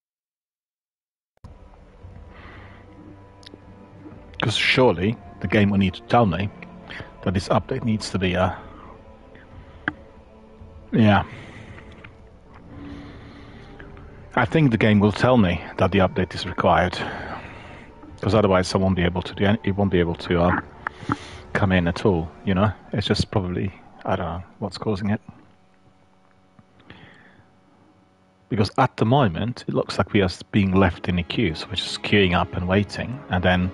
Because surely the game will need to tell me that this update needs to be a. Uh, yeah. I think the game will tell me that the update is required, because otherwise I won't be able to do. Any, it won't be able to uh, come in at all. You know, it's just probably I don't know what's causing it. Because at the moment it looks like we are being left in a queue, so we're just queuing up and waiting, and then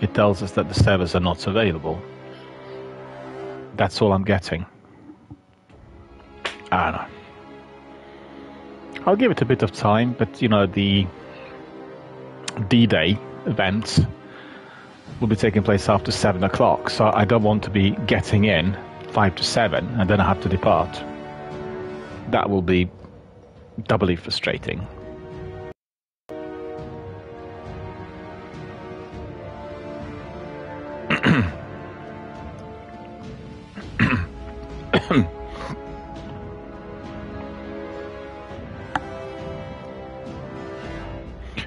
it tells us that the servers are not available. That's all I'm getting. I don't know. I'll give it a bit of time, but you know, the D Day event will be taking place after 7 o'clock, so I don't want to be getting in 5 to 7 and then I have to depart. That will be doubly frustrating.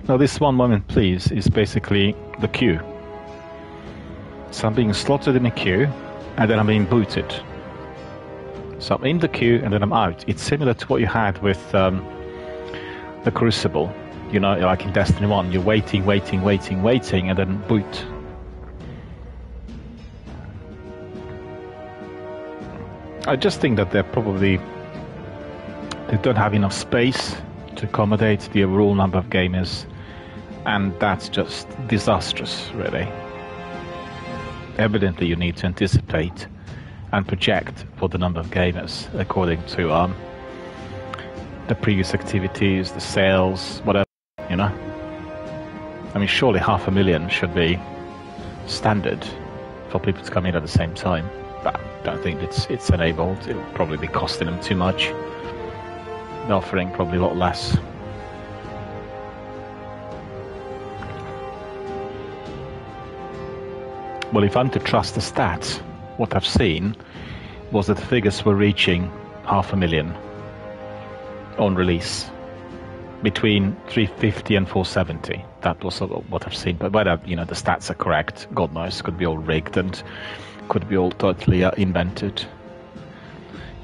Now this one moment please is basically the queue. So I'm being slotted in a queue and then I'm being booted. So I'm in the queue and then I'm out. It's similar to what you had with um, the Crucible. You know, like in Destiny 1, you're waiting, waiting, waiting, waiting, and then boot. I just think that they're probably they don't have enough space to accommodate the overall number of gamers and that's just disastrous, really. Evidently, you need to anticipate and project for the number of gamers according to um, the previous activities, the sales, whatever, you know. I mean, surely half a million should be standard for people to come in at the same time. But I don't think it's it's enabled. It will probably be costing them too much. They're offering probably a lot less. Well, if I'm to trust the stats, what I've seen was that the figures were reaching half a million on release between 350 and 470. That was what I've seen. But whether you know the stats are correct, God knows, could be all rigged and could be all totally uh, invented.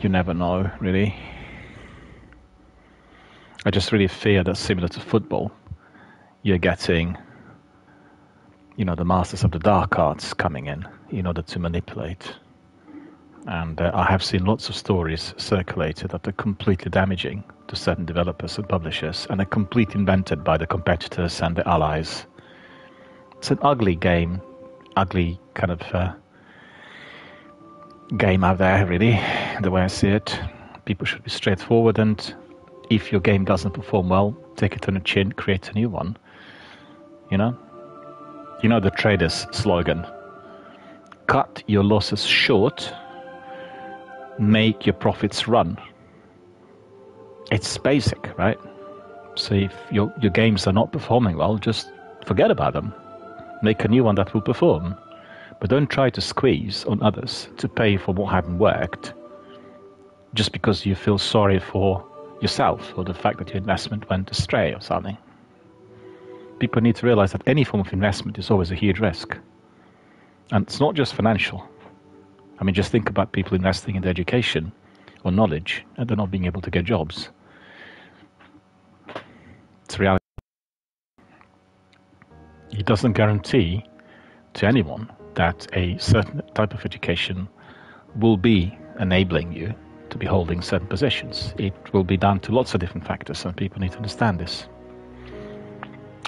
You never know, really. I just really fear that similar to football, you're getting you know, the masters of the dark arts coming in in order to manipulate. And uh, I have seen lots of stories circulated that are completely damaging to certain developers and publishers, and are completely invented by the competitors and the allies. It's an ugly game, ugly kind of uh, game out there, really, the way I see it. People should be straightforward, and if your game doesn't perform well, take it on the chin, create a new one. You know, you know the trader's slogan cut your losses short, make your profits run. It's basic, right? So if your, your games are not performing well, just forget about them. Make a new one that will perform. But don't try to squeeze on others to pay for what haven't worked just because you feel sorry for yourself or the fact that your investment went astray or something people need to realize that any form of investment is always a huge risk. And it's not just financial. I mean, just think about people investing in their education or knowledge and they're not being able to get jobs. It's reality. It doesn't guarantee to anyone that a certain type of education will be enabling you to be holding certain positions. It will be down to lots of different factors, and people need to understand this.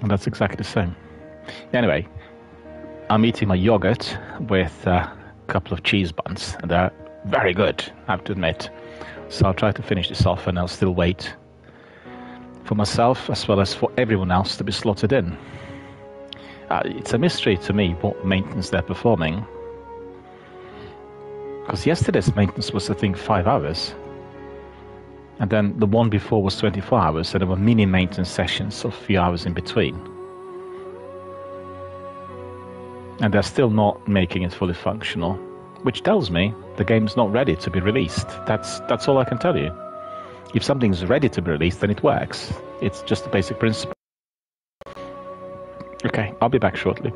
And that's exactly the same. Anyway, I'm eating my yogurt with a couple of cheese buns, and they're very good, I have to admit. So I'll try to finish this off, and I'll still wait for myself as well as for everyone else to be slotted in. uh, it's a mystery to me what maintenance they're performing. Because yesterday's maintenance was, I think, five hours. And then the one before was 24 hours, so there were mini maintenance sessions of a few hours in between. And they're still not making it fully functional, which tells me the game's not ready to be released. That's, that's all I can tell you. If something's ready to be released, then it works. It's just a basic principle. Okay, I'll be back shortly.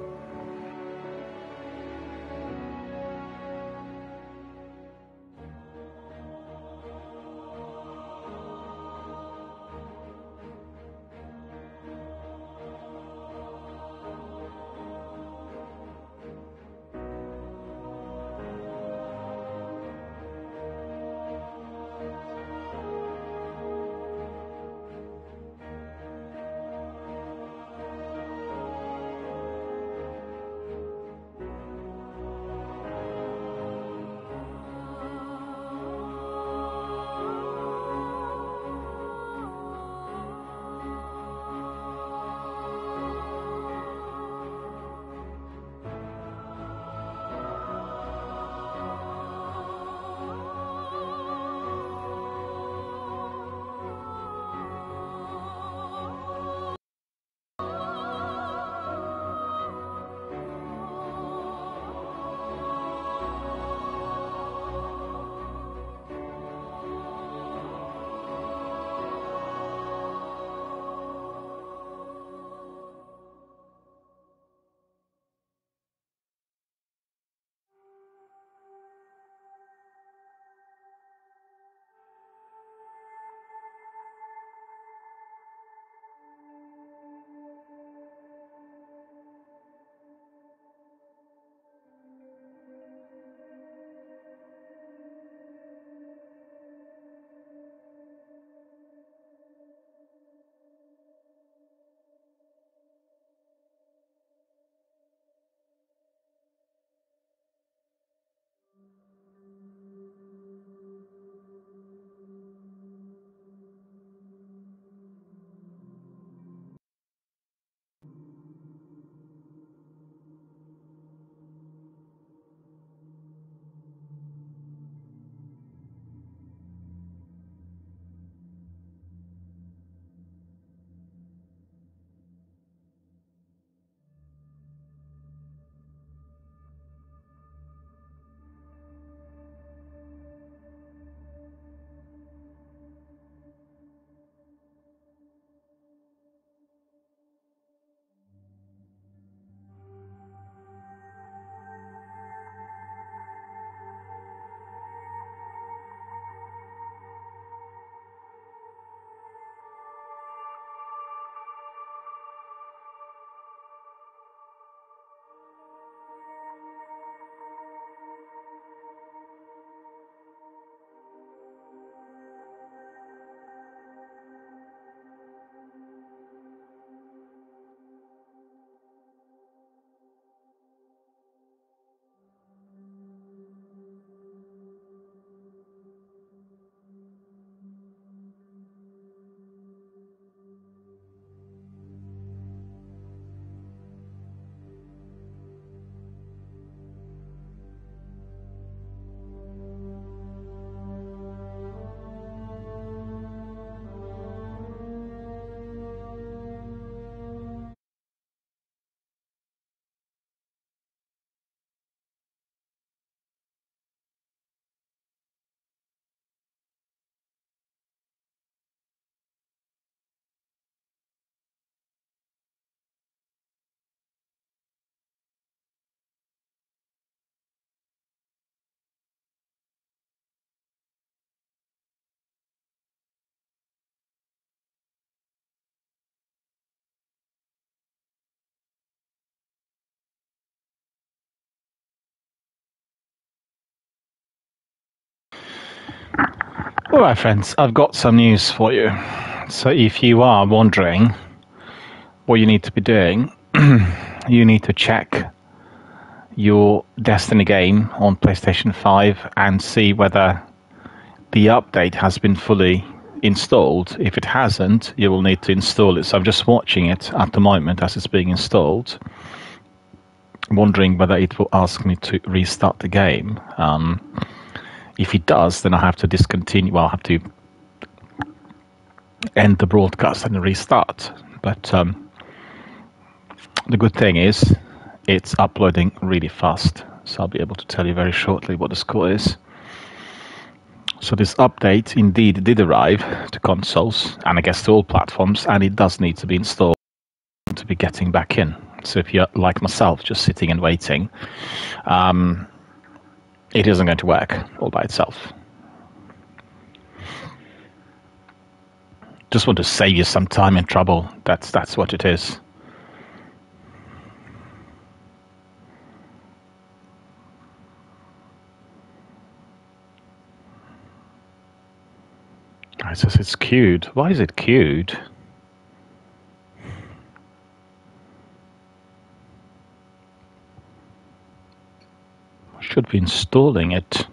All right, friends, I've got some news for you. So, if you are wondering what you need to be doing, (clears throat) you need to check your Destiny game on PlayStation 5 and see whether the update has been fully installed. If it hasn't, you will need to install it. So I'm just watching it at the moment as it's being installed, wondering whether it will ask me to restart the game. Um, if he does, then I have to discontinue. Well, I have to end the broadcast and restart. But um, the good thing is, it's uploading really fast. So I'll be able to tell you very shortly what the score is. So this update indeed did arrive to consoles and I guess to all platforms, and it does need to be installed to be getting back in. So if you're like myself, just sitting and waiting, um, it isn't going to work all by itself. Just want to save you some time and trouble. That's that's what it is. It says it's queued. Why is it queued? Should be installing it.